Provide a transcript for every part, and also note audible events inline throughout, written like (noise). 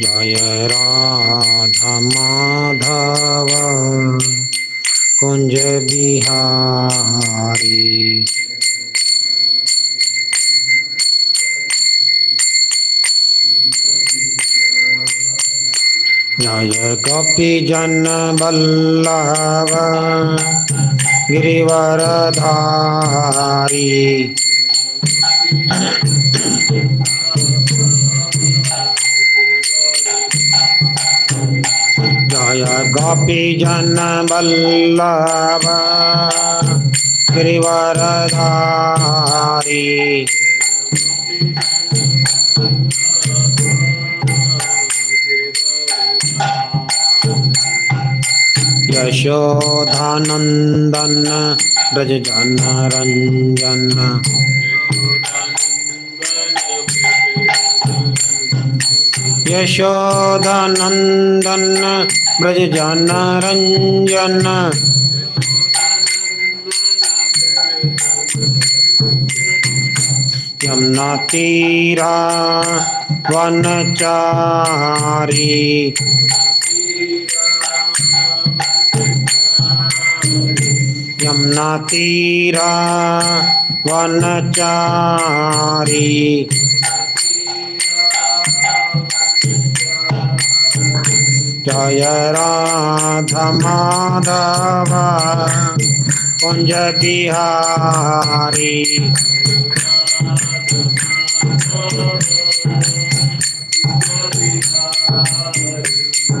जय राधा माधव। कुंज बिहारी। जय गोपी जन बल्लभ गिरिवरधारी। जय गोपी जन बल्लभ गिरिवरधारी। यशोधानन्दन ब्रज जन रञ्जन यशोदानन्दन ब्रज जन रञ्जन यमुना तीरा वन वनचारी। यमुना तीरा वन वनचारी। जय राधा माधव। कुंज बिहारी।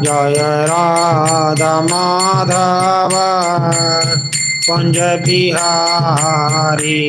जय राधा माधव। कुंज बिहारी।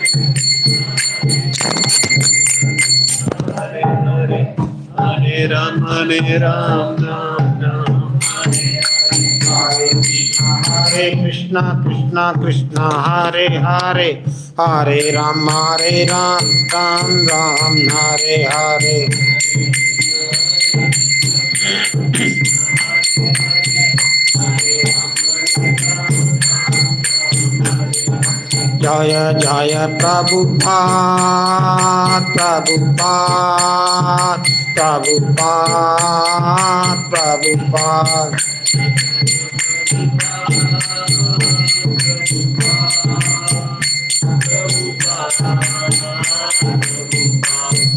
हरे राम हरे राम राम राम हरे कृष्णा कृष्णा कृष्णा हरे हरे हरे राम हरे राम राम राम हरे हरे जय जय प्रभुपाद प्रभुपाद प्रभुपाद प्रभुपाद।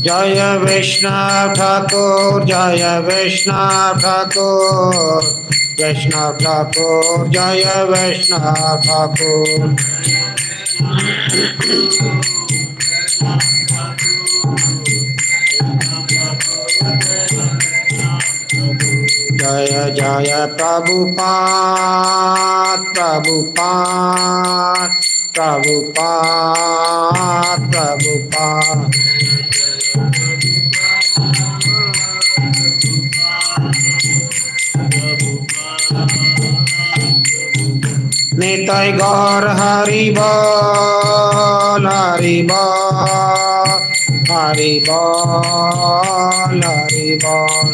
जय वैष्णव ठाकुर जय वैष्णव ठाकुर। वैष्णव ठाकुर जय वैष्णव ठाकुर। जय जय प्रभुपाद प्रभुपाद प्रभुपाद प्रभुपाद निताय गौर हरि बोल हरि बोल हरि बोल हरि बोल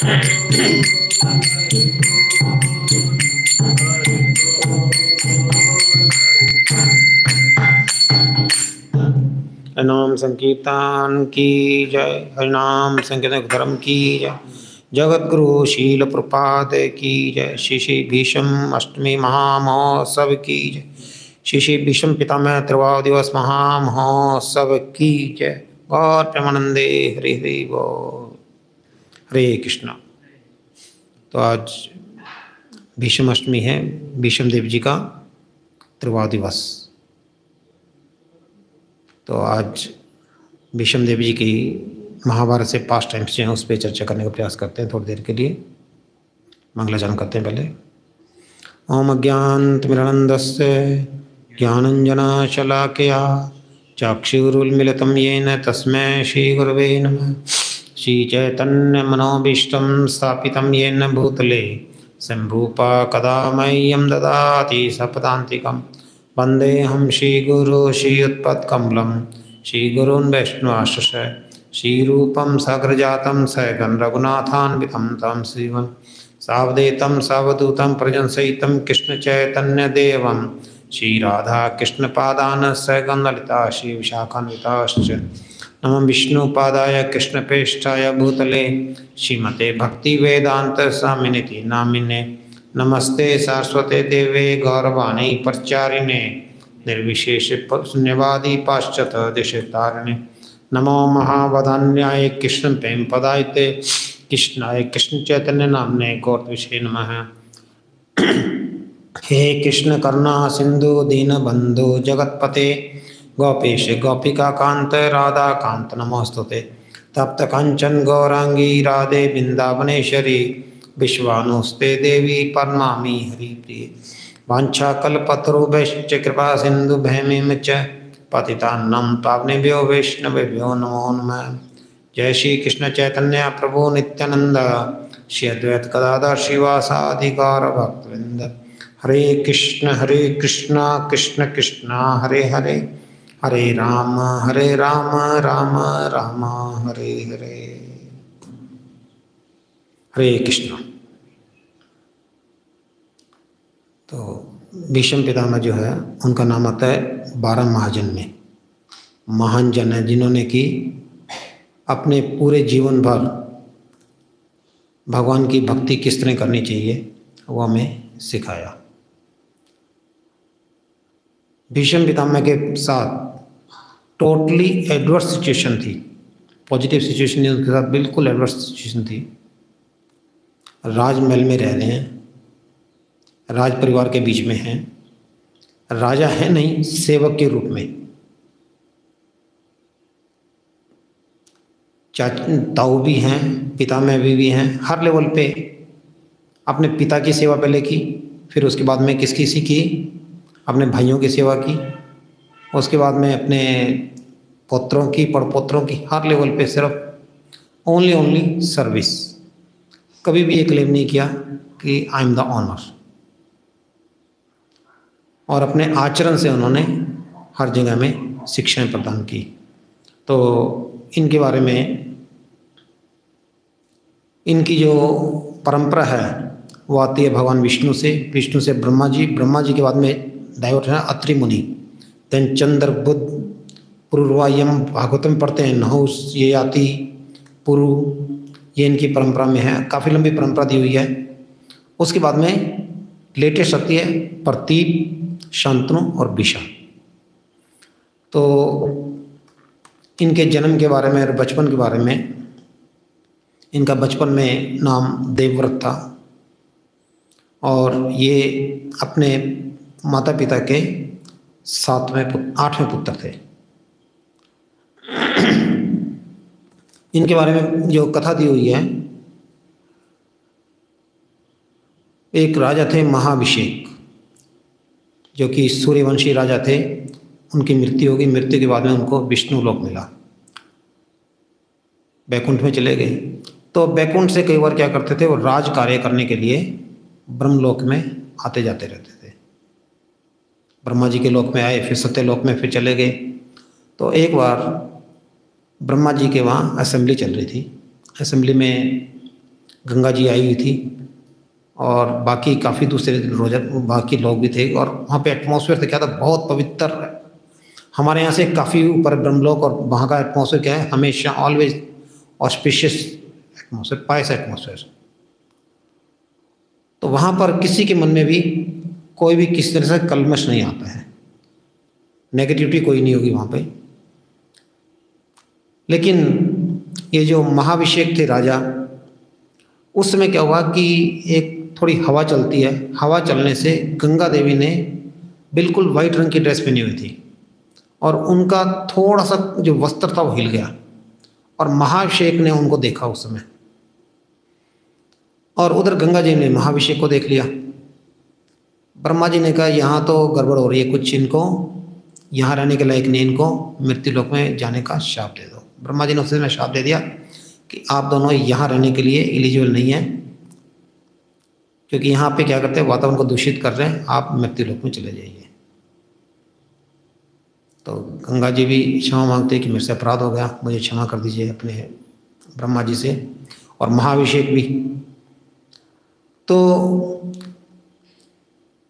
हरिनाम संकीर्तन की जय, हरिनाम संकीर्तन धर्म की जय जगत गुरु शील प्रपात की जय, श्री भीषम अष्टमी महामहोत्सव की जय, श्री श्री भीषम पितामह त्रिभाव दिवस महामहोत्सव की जय। गौर प्रेमानंदे हरे हरे बोल। हरे कृष्णा। तो आज भीषम अष्टमी है, भीषम देव जी का त्रिवा दिवस। तो आज भीषम देवी जी की महाभारत से पास्ट टाइम्स जो हैं, उस पर चर्चा करने का प्रयास करते हैं थोड़ी देर के लिए। मंगलाचरण करते हैं पहले। ओम अज्ञानतिमिरानन्दस्य ज्ञानञ्जनशलाकया चाक्षुरुन्मिलितं येन तस्मै श्रीगुरवे नमः। श्रीचैतन्यमनोभीष्टं स्थापितं येन भूतले। सम्भूपा कदा मह्यं ददाति सपदान्तिकम् वन्देऽहं श्रीगुरो श्रीयुत्पत्कमलं। श्रीगुरून् वैष्णवाश्रश श्रीरूपं सग्रजातं सैगं रघुनाथान्वितं तं शिवं। सावदेतं सावधूतं प्रजनसहितं कृष्णचैतन्यदेवं। श्रीराधाकृष्णपादान् सैगं ललिता श्रीविशाखान्विताश्च नमः विष्णुपादाय, कृष्णपेष्ठाय, भूतले। श्रीमते भक्तिवेदान्तस्वामिनिति नामिने। नमस्ते सरस्वते देवे गौरवाणी प्रचारिणे। निर्विशेष शून्यवादी पाश्चात दिशतारिणे। नमो महावधान्याय कृष्ण प्रेम पदायते। कृष्णाय कृष्ण चैतन्य नामने गौर विषय नमः। हे कृष्ण करुणा सिंधु दीन बंधु जगतपते। गोपेश गोपिका कांत राधा कांत नमोस्तुते तप्त कंचन गौरांगी, राधे वृंदावनेश्वरी विश्वानुस्ते देवी परमामी हरिप्रिय। वाञ्छाकल्पतरुभ्यश्च कृपा सिंधु भैमीं च पतितान्नं पावनेभ्यो वैष्णवेभ्यो नमो नमः। जय श्री कृष्ण चैतन्य प्रभु नित्यानंद श्री अद्वैत गदाधर श्रीवासाधिकार भक्तवृंद हरे कृष्ण हरे कृष्ण कृष्ण कृष्ण, हरे हरे। हरे राम हरे राम राम राम, हरे हरे। हरे कृष्ण। तो भीष्म पितामह जो है, उनका नाम आता है बारह महाजन में महान जन है जिन्होंने कि अपने पूरे जीवन भर भगवान की भक्ति किस तरह करनी चाहिए, वो हमें सिखाया। भीष्म पितामह के साथ टोटली एडवर्स सिचुएशन थी पॉजिटिव सिचुएशन नहीं उनके साथ बिल्कुल एडवर्स सिचुएशन थी राजमहल में रह रहे हैं राज परिवार के बीच में हैं राजा है नहीं सेवक के रूप में चाचा ताऊ भी हैं पिता में भी, भी हैं हर लेवल पे अपने पिता की सेवा पहले की फिर उसके बाद में किसकी सी की? अपने भाइयों की सेवा की। उसके बाद में अपने पुत्रों की पड़पोत्रों की हर लेवल पे सिर्फ़ ओनली ओनली सर्विस कभी भी ये क्लेम नहीं किया कि आई एम द ऑनर और अपने आचरण से उन्होंने हर जगह में शिक्षाएँ प्रदान की। तो इनके बारे में, इनकी जो परंपरा है, वो आती है भगवान विष्णु से विष्णु से ब्रह्मा जी। ब्रह्मा जी के बाद में डाइवर्ट है अत्रि मुनि देन चंद्र बुद्ध पुरुर्वा यम में पढ़ते हैं नहुस ये आती, पुरु, ये इनकी परंपरा में है, काफ़ी लंबी परंपरा दी हुई है। उसके बाद में लेटेस्ट आती है प्रतीप, शांतनु और विषा तो इनके जन्म के बारे में और बचपन के बारे में, इनका बचपन में नाम देवव्रत था। और ये अपने माता पिता के सातवें आठवें पुत्र थे। इनके बारे में जो कथा दी हुई है, एक राजा थे महाभिषेक, जो कि सूर्यवंशी राजा थे। उनकी मृत्यु हो गई मृत्यु के बाद में उनको विष्णु लोक मिला। बैकुंठ में चले गए। तो बैकुंठ से कई बार क्या करते थे, वो राज कार्य करने के लिए ब्रह्मलोक में आते जाते रहते थे। ब्रह्मा जी के लोक में आए, फिर सत्य लोक में फिर चले गए। तो एक बार ब्रह्मा जी के वहाँ असेंबली चल रही थी। असेंबली में गंगा जी आई हुई थी और बाकी काफ़ी दूसरे रोजा, बाकी लोग भी थे और वहाँ पे एटमॉस्फेयर तो क्या था, बहुत पवित्र हमारे यहाँ से काफ़ी ऊपर ब्रह्मलोक और वहाँ का एटमॉस्फेयर क्या है, हमेशा always auspicious atmosphere pious atmosphere तो वहाँ पर किसी के मन में भी कोई भी किसी तरह से कलमश नहीं आता है। नेगेटिविटी कोई नहीं होगी वहाँ पे। लेकिन ये जो महाभिषेक थे राजा उस समय क्या हुआ कि एक थोड़ी हवा चलती है। हवा चलने से गंगा देवी ने बिल्कुल वाइट रंग की ड्रेस पहनी हुई थी और उनका थोड़ा सा जो वस्त्र था वो हिल गया और महाभिषेक ने उनको देखा उस समय। और उधर गंगा जी ने महाभिषेक को देख लिया। ब्रह्मा जी ने कहा, यहाँ तो गड़बड़ हो रही है कुछ इनको। यहाँ रहने के लायक नहीं इनको। मृत्यु लोक में जाने का शाप दे दो। ब्रह्मा जी ने उसने शाप दे दिया कि आप दोनों यहाँ रहने के लिए एलिजिबल नहीं हैं, क्योंकि यहाँ पे क्या करते हैं, वातावरण को दूषित कर रहे हैं, आप मृत्यु लोक में चले जाइए। तो गंगा जी भी क्षमा मांगते कि मेरे से अपराध हो गया, मुझे क्षमा कर दीजिए अपने ब्रह्मा जी से, और महाभिषेक भी। तो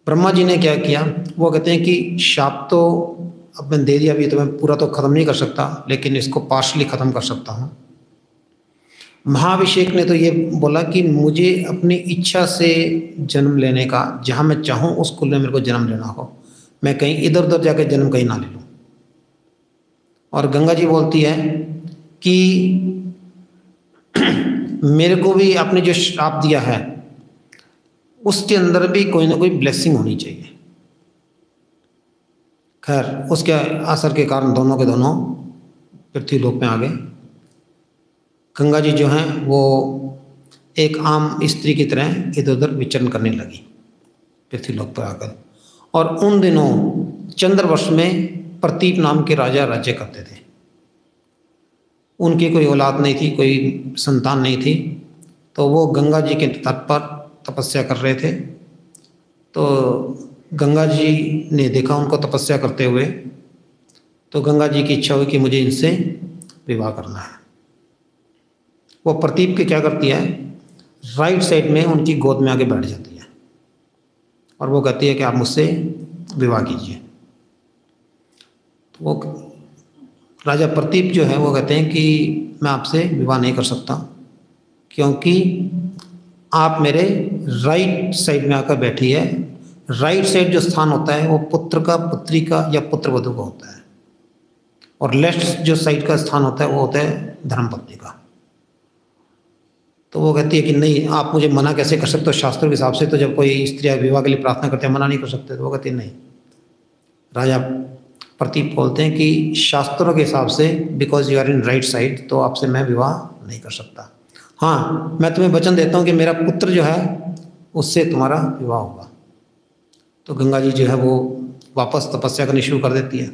ब्रह्मा जी ने क्या किया? वो कहते हैं कि शाप तो अब मैंने दे दिया, अभी तो मैं पूरा तो ख़त्म नहीं कर सकता, लेकिन इसको पार्शली ख़त्म कर सकता हूँ। महाभिषेक ने तो ये बोला कि मुझे अपनी इच्छा से जन्म लेने का, जहाँ मैं चाहूँ, उस कुल में मेरे को जन्म लेना हो। मैं कहीं इधर उधर जाकर जन्म कहीं ना ले लूँ। और गंगा जी बोलती है कि (clears throat) मेरे को भी आपने जो श्राप दिया है उसके अंदर भी कोई ना कोई ब्लेसिंग होनी चाहिए। खैर, उसके असर के कारण दोनों के दोनों पृथ्वी लोक में आ गए। गंगा जी जो हैं, वो एक आम स्त्री की तरह इधर उधर विचरण करने लगी पृथ्वी लोक पर आकर। और उन दिनों चंद्रवर्ष में प्रतीप नाम के राजा राज्य करते थे। उनकी कोई औलाद नहीं थी, कोई संतान नहीं थी। तो वो गंगा जी के तट पर तपस्या कर रहे थे। तो गंगा जी ने देखा उनको तपस्या करते हुए। तो गंगा जी की इच्छा हुई कि मुझे इनसे विवाह करना है। वो प्रतीप के क्या करती है राइट साइड में उनकी गोद में आके बैठ जाती है। और वो कहती है कि आप मुझसे विवाह कीजिए। तो वो राजा प्रतीप जो है, वो कहते हैं कि मैं आपसे विवाह नहीं कर सकता, क्योंकि आप मेरे राइट साइड में आकर बैठी है राइट साइड जो स्थान होता है, वो पुत्र का, पुत्री का या पुत्र वधु का होता है। और लेफ़्ट जो साइड का स्थान होता है, वो होता है धर्मपत्नी का। तो वो कहती है कि नहीं, आप मुझे मना कैसे कर सकते हो? शास्त्रों के हिसाब से तो जब कोई स्त्री विवाह के लिए प्रार्थना करते हैं, मना नहीं कर सकते तो वो कहती है, नहीं। राजा प्रतीप बोलते हैं कि शास्त्रों के हिसाब से because you are in right side तो आपसे मैं विवाह नहीं कर सकता। हाँ मैं तुम्हें वचन देता हूँ कि मेरा पुत्र जो है, उससे तुम्हारा विवाह होगा। तो गंगा जी जो है, वो वापस तपस्या करनी शुरू कर देती है।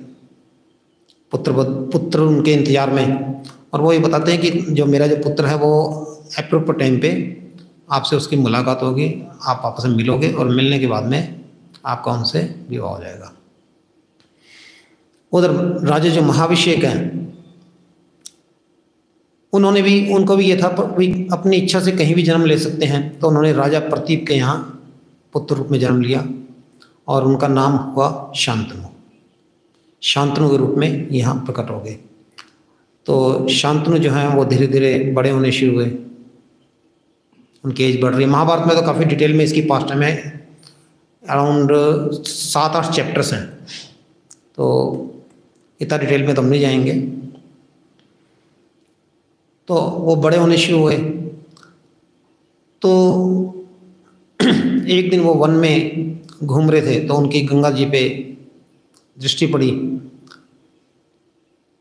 पुत्र पुत्र उनके इंतज़ार में और वो ये बताते हैं कि जो मेरा जो पुत्र है, वो अप्रोप्रिएट टाइम पे आपसे उसकी मुलाकात होगी, आप आपस में मिलोगे और मिलने के बाद में आपका उनसे विवाह हो जाएगा। उधर राजा जो महाभिषेक हैं उन्होंने भी, उनको भी ये था भी अपनी इच्छा से कहीं भी जन्म ले सकते हैं। तो उन्होंने राजा प्रतीप के यहाँ पुत्र रूप में जन्म लिया और उनका नाम हुआ शांतनु। शांतनु के रूप में यहाँ प्रकट हो गए। तो शांतनु जो हैं, वो धीरे धीरे बड़े होने शुरू हुए। उनकी एज बढ़ रही है। महाभारत में तो काफ़ी डिटेल में इसकी पास्ट में अराउंड सात आठ चैप्टर्स हैं। तो इतना डिटेल में तो हम नहीं जाएँगे। तो वो बड़े होने शुरू हुए। तो एक दिन वो वन में घूम रहे थे तो उनकी गंगा जी पे दृष्टि पड़ी।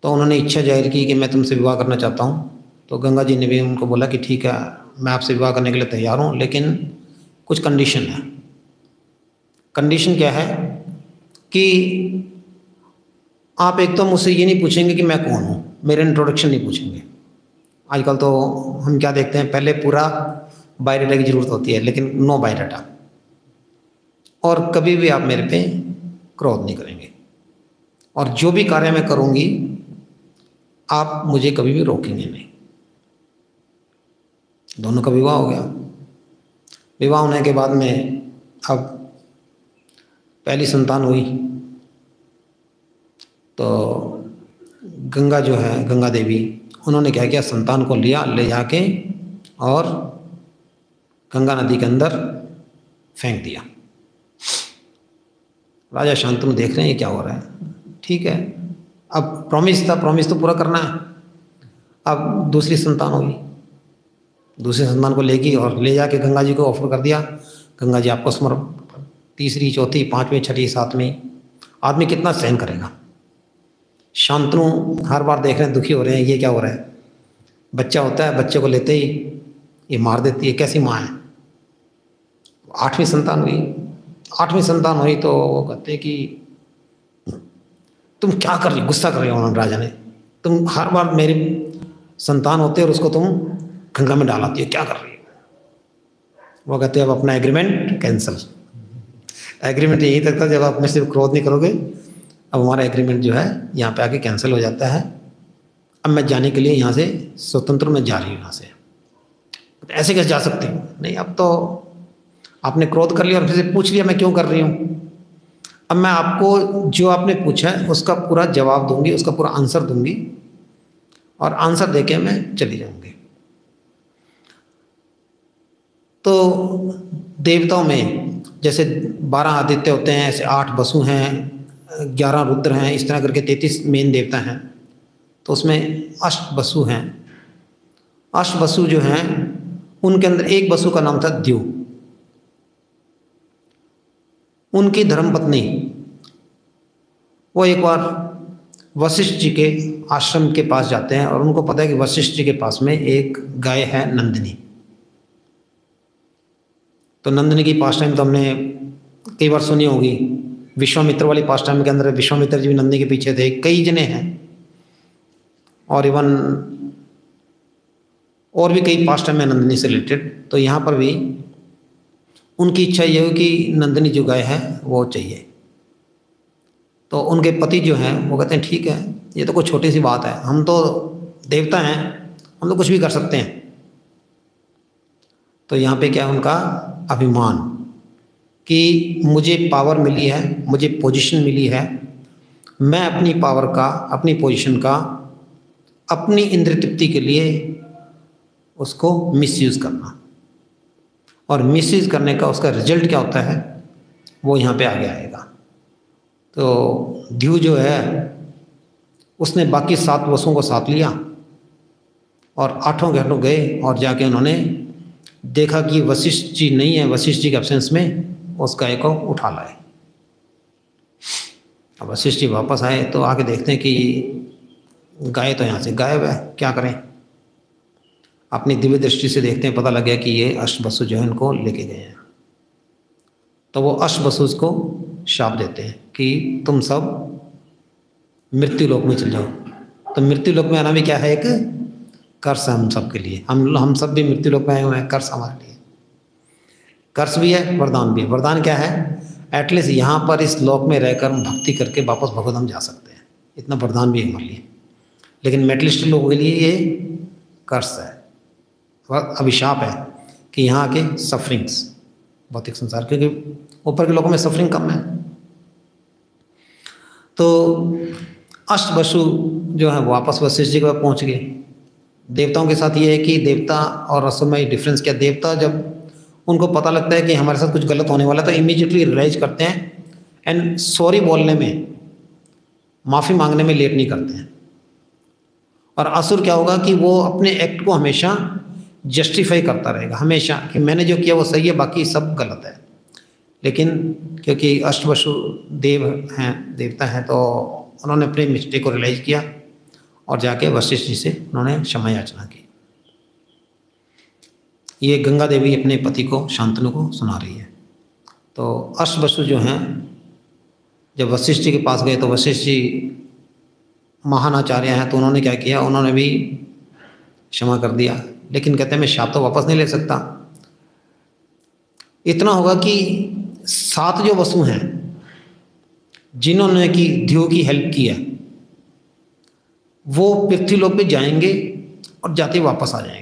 तो उन्होंने इच्छा ज़ाहिर की कि मैं तुमसे विवाह करना चाहता हूँ। तो गंगा जी ने भी उनको बोला कि ठीक है, मैं आपसे विवाह करने के लिए तैयार हूँ, लेकिन कुछ कंडीशन है। कंडीशन क्या है? कि आप एक तो मुझसे ये नहीं पूछेंगे कि मैं कौन हूँ, मेरे इंट्रोडक्शन नहीं पूछेंगे। आजकल तो हम क्या देखते हैं, पहले पूरा बायोडाटा की ज़रूरत होती है, लेकिन नो बायोडाटा। और कभी भी आप मेरे पे क्रोध नहीं करेंगे। और जो भी कार्य मैं करूँगी, आप मुझे कभी भी रोकेंगे नहीं। दोनों का विवाह हो गया। विवाह होने के बाद में अब पहली संतान हुई। तो गंगा जो है, गंगा देवी उन्होंने क्या किया? संतान को लिया, ले जाके और गंगा नदी के अंदर फेंक दिया। राजा शांतनु देख रहे हैं, ये क्या हो रहा है? ठीक है। अब प्रॉमिस था प्रॉमिस तो पूरा करना है। अब दूसरी संतान होगी। दूसरी संतान को लेगी और ले जाके गंगा जी को ऑफ़र कर दिया। गंगा जी आपको समर्पण। तीसरी, चौथी, पाँचवीं, छठी, सातवीं। आदमी कितना सहन करेगा? शांतनु हर बार देख रहे हैं, दुखी हो रहे हैं, ये क्या हो रहा है? बच्चा होता है, बच्चे को लेते ही ये मार देती है, कैसी माँ है? आठवीं संतान हुई। आठवीं संतान हुई तो वो कहते हैं कि तुम क्या कर रही गुस्सा कर रहे हो उन्होंने राजा ने? तुम हर बार मेरी संतान होते और उसको तुम गंगा में डालाती हो, क्या कर रही हो? वो कहते हैं, अब अपना एग्रीमेंट कैंसिल एग्रीमेंट यही तक था, जब आप मेरे से क्रोध नहीं करोगे अब हमारा एग्रीमेंट जो है, यहाँ पे आके कैंसिल हो जाता है। अब मैं जाने के लिए यहाँ से स्वतंत्र में जा रही हूँ यहाँ से। तो ऐसे कैसे जा सकती हूँ? नहीं, अब तो आपने क्रोध कर लिया और फिर से पूछ लिया, मैं क्यों कर रही हूँ? अब मैं आपको जो आपने पूछा है, उसका पूरा जवाब दूँगी, उसका पूरा आंसर दूँगी और आंसर देके मैं चली जाऊँगी। तो देवताओं में जैसे बारह आदित्य होते हैं, ऐसे आठ बसु हैं ग्यारह रुद्र हैं, इस तरह करके तैतीस मेन देवता हैं। तो उसमें अष्ट बसु हैं। अष्ट बसु जो हैं, उनके अंदर एक बसु का नाम था द्यू। उनकी धर्मपत्नी, वो एक बार वशिष्ठ जी के आश्रम के पास जाते हैं और उनको पता है कि वशिष्ठ जी के पास में एक गाय है नंदिनी। तो नंदिनी की पास टाइम तो हमने कई बार सुनी होगी विश्वामित्र वाली पास टाइम के अंदर विश्वामित्र जी भी नंदी के पीछे थे, कई जने हैं। और इवन और भी कई पास टाइम है नंदिनी से रिलेटेड तो यहाँ पर भी उनकी इच्छा ये हो कि नंदिनी जो गाय है, वो चाहिए। तो उनके पति जो हैं, वो कहते हैं, ठीक है, ये तो कोई छोटी सी बात है। हम तो देवता हैं, हम तो कुछ भी कर सकते हैं। तो यहाँ पे क्या है उनका अभिमान। कि मुझे पावर मिली है, मुझे पोजीशन मिली है। मैं अपनी पावर का, अपनी पोजीशन का, अपनी इंद्र तृप्ति के लिए उसको मिसयूज़ करना। और मिसयूज़ करने का उसका रिज़ल्ट क्या होता है, वो यहाँ पे आगे आएगा। तो ध्यू जो है, उसने बाकी सात वसुओं को साथ लिया और आठों घंटों गए और जाके उन्होंने देखा कि वशिष्ठ जी नहीं है, वशिष्ठ जी के एब्सेंस में उस गाय को उठा लाए। अब वशिष्ठ जी वापस आए तो आके देखते हैं कि गाय तो यहाँ से गायब है, क्या करें? अपनी दिव्य दृष्टि से देखते हैं, पता लग गया कि ये अष्टवसु जो है इनको लेके गए हैं। तो वो अष्टवसु उसको शाप देते हैं कि तुम सब मृत्यु लोक में चल जाओ। तो मृत्यु लोक में आना भी क्या है एक? कर्स है हम सब के लिए। हम हम सब भी मृत्यु लोक में आए हुए हैं कर्स हमारे लिए। कर्स भी है, वरदान भी है। वरदान क्या है? एटलीस्ट यहाँ पर इस लोक में रहकर हम भक्ति करके वापस भगवत हम जा सकते हैं। इतना वरदान भी है हमारे लिए। लेकिन मेटलिस्ट लोगों के लिए ये कर्स है। अभिशाप है कि यहाँ के सफरिंग्स भौतिक संसार, क्योंकि ऊपर के लोगों में सफरिंग कम है। तो अष्ट वसु जो है, वापस वशिष्ठ जी के पास पहुँच गए। देवताओं के साथ ये है कि देवता और में डिफरेंस क्या? देवता जब उनको पता लगता है कि हमारे साथ कुछ गलत होने वाला तो इमीजिएटली रियलाइज़ करते हैं एंड सॉरी बोलने में, माफ़ी मांगने में लेट नहीं करते हैं। और असुर क्या होगा कि वो अपने एक्ट को हमेशा जस्टिफाई करता रहेगा, हमेशा कि मैंने जो किया वो सही है, बाकी सब गलत है। लेकिन क्योंकि अष्टवसु देव हैं, देवता हैं तो उन्होंने अपने मिस्टेक को रियलाइज़ किया और जाके वशिष्ठ जी से उन्होंने क्षमा याचना की। ये गंगा देवी अपने पति को, शांतनु को सुना रही है। तो अष्टवसु जो हैं, जब वशिष्ठ जी के पास गए तो वशिष्ठ जी महान आचार्य हैं तो उन्होंने क्या किया? उन्होंने भी क्षमा कर दिया। लेकिन कहते हैं, मैं शाप तो वापस नहीं ले सकता। इतना होगा कि सात जो वसु हैं, जिन्होंने की ध्यो की हेल्प की है, वो पृथ्वी लोग पे जाएँगे और जाते वापस आ जाएँगे।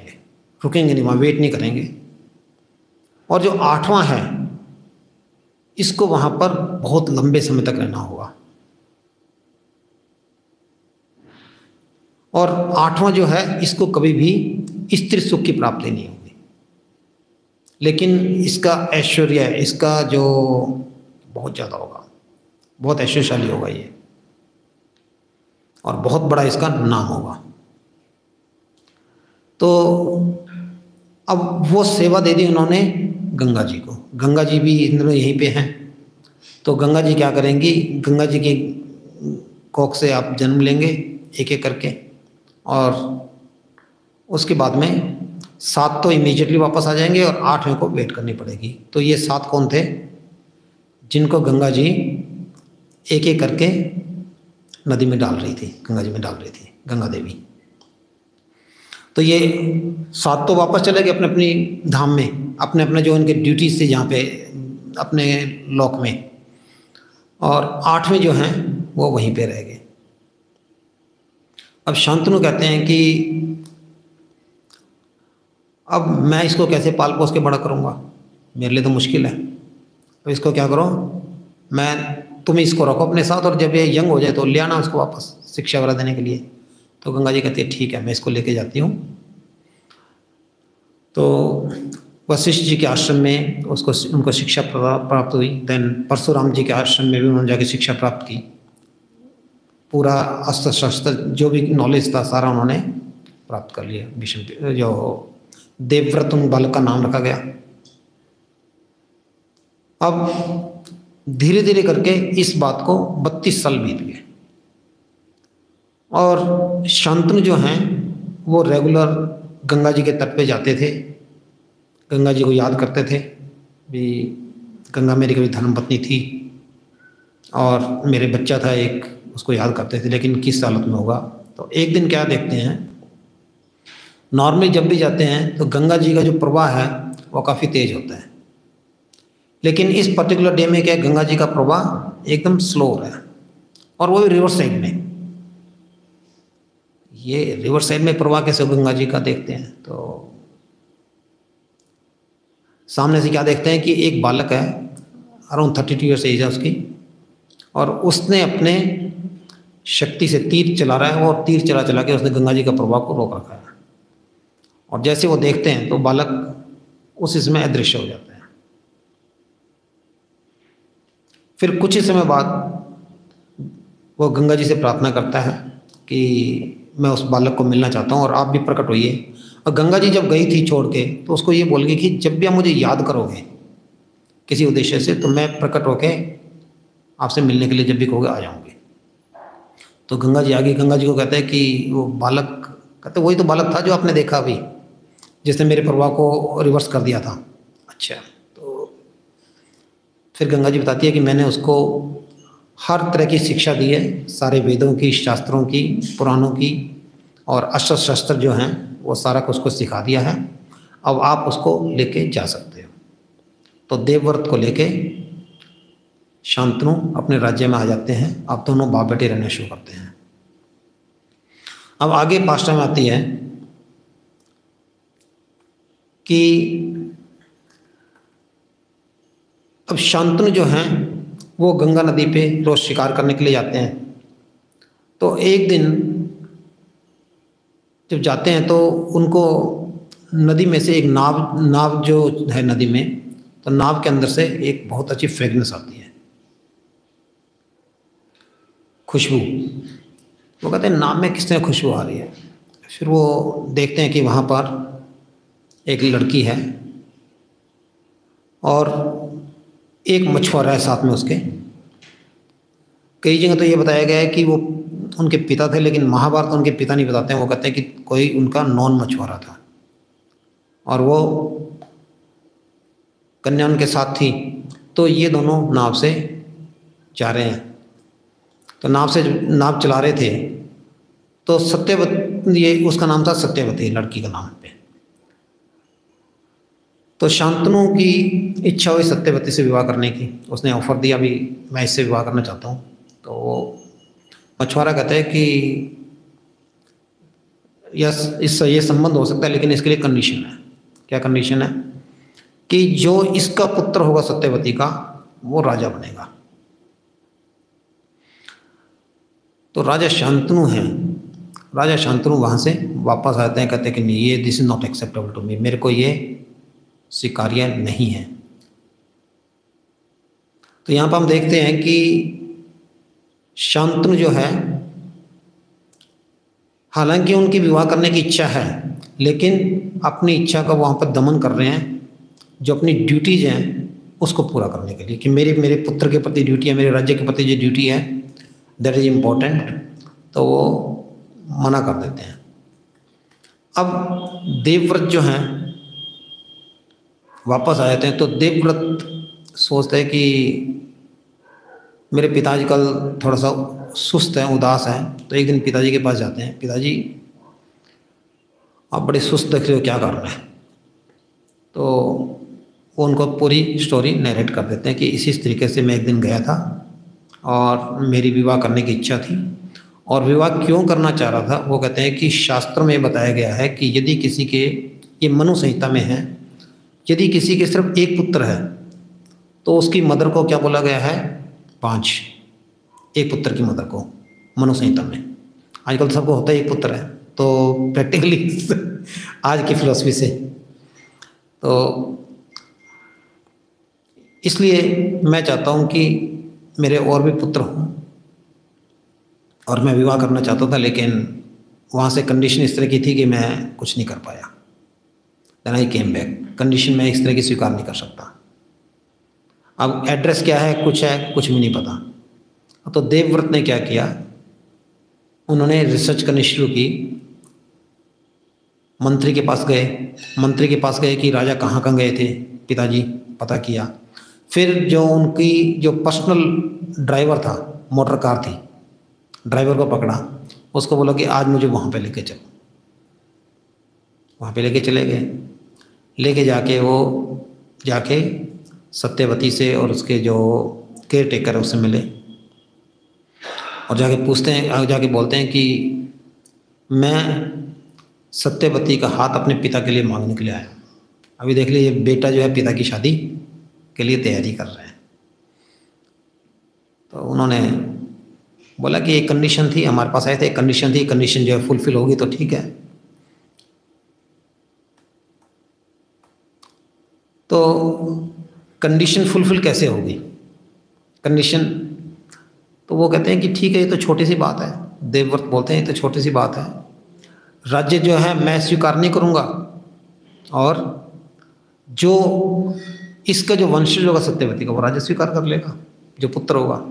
रुकेंगे नहीं, वहाँ वेट नहीं करेंगे। और जो आठवां है, इसको वहाँ पर बहुत लंबे समय तक रहना होगा। और आठवां जो है, इसको कभी भी स्त्री सुख की प्राप्ति नहीं होगी। लेकिन इसका ऐश्वर्य, इसका जो बहुत ज़्यादा होगा। बहुत ऐश्वर्यशाली होगा ये। और बहुत बड़ा इसका नाम होगा। तो अब वो सेवा दे दी उन्होंने गंगा जी को। गंगा जी भी इन यहीं पे हैं। तो गंगा जी क्या करेंगी? गंगा जी की कोख से आप जन्म लेंगे एक एक करके और उसके बाद में सात तो इमीजिएटली वापस आ जाएँगे और आठवें को वेट करनी पड़ेगी। तो ये सात कौन थे? जिनको गंगा जी एक एक करके नदी में डाल रही थी, गंगा जी में डाल रही थी, गंगा देवी। तो ये सात तो वापस चले गए अपने अपनी धाम में, अपने अपने जो उनके ड्यूटीज़ थे जहाँ पे, अपने लॉक में। और आठवें जो हैं, वो वहीं पे रह गए। अब शांतनु कहते हैं कि, अब मैं इसको कैसे पाल पोस के बड़ा करूँगा? मेरे लिए तो मुश्किल है। अब इसको क्या करो? मैं, तुम इसको रखो अपने साथ और जब ये यंग हो जाए तो ले आना उसको वापस शिक्षा वगैरह देने के लिए। तो गंगा जी कहती है, ठीक है, मैं इसको लेके जाती हूँ। तो वशिष्ठ जी के आश्रम में उसको उनको शिक्षा प्राप्त हुई। देन परशुराम जी के आश्रम में भी उन्होंने जाके शिक्षा प्राप्त की। पूरा अस्त्र शस्त्र जो भी नॉलेज था, सारा उन्होंने प्राप्त कर लिया। भीष्म जो देवव्रत उन बालक का नाम रखा गया। अब धीरे धीरे करके इस बात को बत्तीस साल बीत गए। और शांतनु जो हैं, वो रेगुलर गंगा जी के तट पे जाते थे। गंगा जी को याद करते थे भी गंगा मेरी कभी धर्मपत्नी थी और मेरे बच्चा था एक, उसको याद करते थे, लेकिन किस हालत में होगा। तो एक दिन क्या देखते हैं, नॉर्मली जब भी जाते हैं तो गंगा जी का जो प्रवाह है, वो काफ़ी तेज होता है। लेकिन इस पर्टिकुलर डे में क्या गंगा जी का प्रवाह एकदम स्लो हो रहा है। और वो भी रिवर साइड में। ये रिवर साइड में प्रवाह कैसे गंगा जी का देखते हैं। तो सामने से क्या देखते हैं कि एक बालक है around thirty two years age है उसकी, और उसने अपने शक्ति से तीर चला रहा है, और तीर चला चला के उसने गंगा जी का प्रभाव को रोक रखा है। और जैसे वो देखते हैं तो बालक उस इसमें अदृश्य हो जाता है। फिर कुछ ही समय बाद वो गंगा जी से प्रार्थना करता है कि मैं उस बालक को मिलना चाहता हूँ और आप भी प्रकट होइए। और गंगा जी जब गई थी छोड़ के तो उसको ये बोल गई कि जब भी आप मुझे याद करोगे किसी उद्देश्य से तो मैं प्रकट होके आपसे मिलने के लिए जब भी कहोगे आ जाऊँगी। तो गंगा जी आगे, गंगा जी को कहते हैं कि वो बालक, कहते वही तो बालक था जो आपने देखा अभी, जिसने मेरे प्रवाह को रिवर्स कर दिया था। अच्छा तो फिर गंगा जी बताती है कि मैंने उसको हर तरह की शिक्षा दी है, सारे वेदों की, शास्त्रों की, पुराणों की, और अस्त्र शस्त्र जो हैं, वो सारा कुछ उसको सिखा दिया है। अब आप उसको लेके जा सकते हो। तो देवव्रत को लेके शांतनु अपने राज्य में आ जाते हैं। अब दोनों बाप बेटे रहने शुरू करते हैं। अब आगे पास्टा में आती है कि अब शांतनु जो हैं वो गंगा नदी पे रोज शिकार करने के लिए जाते हैं। तो एक दिन जब जाते हैं तो उनको नदी में से एक नाव नाव जो है नदी में तो नाव के अंदर से एक बहुत अच्छी फ्रेगनेंस आती है। खुशबू। वो कहते हैं, नाव में किस तरह खुशबू आ रही है? फिर वो देखते हैं कि वहाँ पर एक लड़की है और एक मछुआरा है साथ में उसके। कई जगह तो ये बताया गया है कि वो उनके पिता थे, लेकिन महाभारत उनके पिता नहीं बताते हैं। वो कहते हैं कि कोई उनका नॉन मछुआरा था। और वो कन्या उनके साथ थी। तो ये दोनों नाव से जा रहे हैं। तो नाव से नाव चला रहे थे तो सत्यवती, ये उसका नाम था सत्यवती, लड़की का नाम पे। तो शांतनु की इच्छा हुई सत्यवती से विवाह करने की। उसने ऑफ़र दिया भी, मैं इससे विवाह करना चाहता हूँ। तो मछुआरा कहते हैं कि यस, इस, ये संबंध हो सकता है, लेकिन इसके लिए कंडीशन है। क्या कंडीशन है? कि जो इसका पुत्र होगा सत्यवती का, वो राजा बनेगा। तो राजा शांतनु हैं। राजा शांतनु वहाँ से वापस आते हैं, कहते हैं कि नहीं, ये this is not acceptable to me मेरे को ये स्वीकार्य नहीं है। तो यहाँ पर हम देखते हैं कि शांतनु जो है, हालाँकि उनकी विवाह करने की इच्छा है, लेकिन अपनी इच्छा का वहाँ पर दमन कर रहे हैं, जो अपनी ड्यूटीज़ हैं, उसको पूरा करने के लिए कि मेरे मेरे पुत्र के प्रति ड्यूटी है, मेरे राज्य के प्रति जो ड्यूटी है दैट इज़ इम्पोर्टेंट तो वो मना कर देते हैं। अब देवव्रत जो हैं वापस आ जाते हैं तो देवव्रत सोचते हैं कि मेरे पिताजी कल थोड़ा सा सुस्त हैं, उदास हैं तो एक दिन पिताजी के पास जाते हैं। पिताजी, आप बड़े सुस्त देख रहे हो, क्या कर रहे हैं? तो वो उनको पूरी स्टोरी नरेट कर देते हैं कि इसी तरीके से मैं एक दिन गया था और मेरी विवाह करने की इच्छा थी। और विवाह क्यों करना चाह रहा था? वो कहते हैं कि शास्त्र में बताया गया है कि यदि किसी के, ये मनु संहिता में है यदि किसी के सिर्फ़ एक पुत्र है तो उसकी मदर को क्या बोला गया है? पाँच। एक पुत्र की मदर को। मनु संहिता में। आजकल सबको होता है एक पुत्र है तो प्रैक्टिकली (laughs) आज की फिलोसफी से। तो इसलिए मैं चाहता हूँ कि मेरे और भी पुत्र हों, और मैं विवाह करना चाहता था, लेकिन वहाँ से कंडीशन इस तरह की थी कि मैं कुछ नहीं कर पाया। Then I came back condition मैं इस तरह की स्वीकार नहीं कर सकता। अब एड्रेस क्या है? कुछ है, कुछ भी नहीं पता। तो देवव्रत ने क्या किया? उन्होंने रिसर्च करनी शुरू की। मंत्री के पास गए। मंत्री के पास गए कि राजा कहाँ कहाँ गए थे? पिताजी, पता किया। फिर जो उनकी, जो पर्सनल ड्राइवर था मोटर कार थी ड्राइवर को पकड़ा। उसको बोला कि आज मुझे वहाँ पे लेके चलो। वहाँ पे लेके चले गए। लेके जाके वो जाके सत्यवती से और उसके जो केयर टेकर है उससे मिले। और जाके पूछते हैं जाके बोलते हैं कि मैं सत्यवती का हाथ अपने पिता के लिए मांगने के लिए आया। अभी देख लीजिए, बेटा जो है पिता की शादी के लिए तैयारी कर रहे हैं। तो उन्होंने बोला कि एक कंडीशन थी, हमारे पास आए थे, एक कंडीशन थी कंडीशन जो है फुलफिल होगी तो ठीक है। तो कंडीशन फुलफिल कैसे होगी? कंडीशन तो वो कहते हैं कि ठीक है, ये तो छोटी सी बात है। देवव्रत बोलते हैं, ये तो छोटी सी बात है। राज्य जो है, मैं स्वीकार नहीं करूँगा। और जो इसका जो वंशज होगा, सत्यवती का, वो राज्य स्वीकार कर लेगा, जो पुत्र होगा।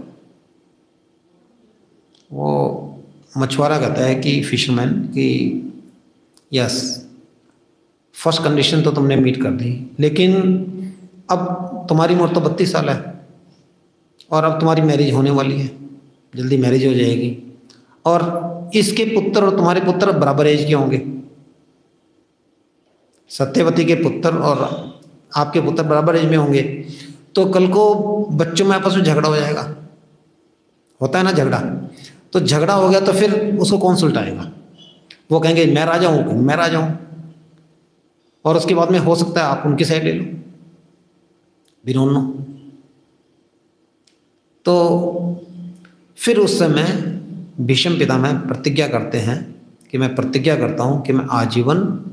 वो मछुआरा कहता है कि फिशरमैन कि यस फ़र्स्ट कंडीशन तो तुमने मीट कर दी। लेकिन अब तुम्हारी उम्र तो बत्तीस साल है और अब तुम्हारी मैरिज होने वाली है। जल्दी मैरिज हो जाएगी। और इसके पुत्र और तुम्हारे पुत्र बराबर एज के होंगे। सत्यवती के पुत्र और आपके पुत्र बराबर एज में होंगे। तो कल को बच्चों में आपस में झगड़ा हो जाएगा। होता है ना झगड़ा? तो झगड़ा हो गया तो फिर उसको कौन सुलटाएगा? वो कहेंगे, मैं राजा हूँ, मैं राजा हूँ। और उसके बाद में हो सकता है आप उनकी साइड ले लो। बिनोनो। तो फिर उस समय भीष्म पितामह प्रतिज्ञा करते हैं कि मैं प्रतिज्ञा करता हूँ कि मैं आजीवन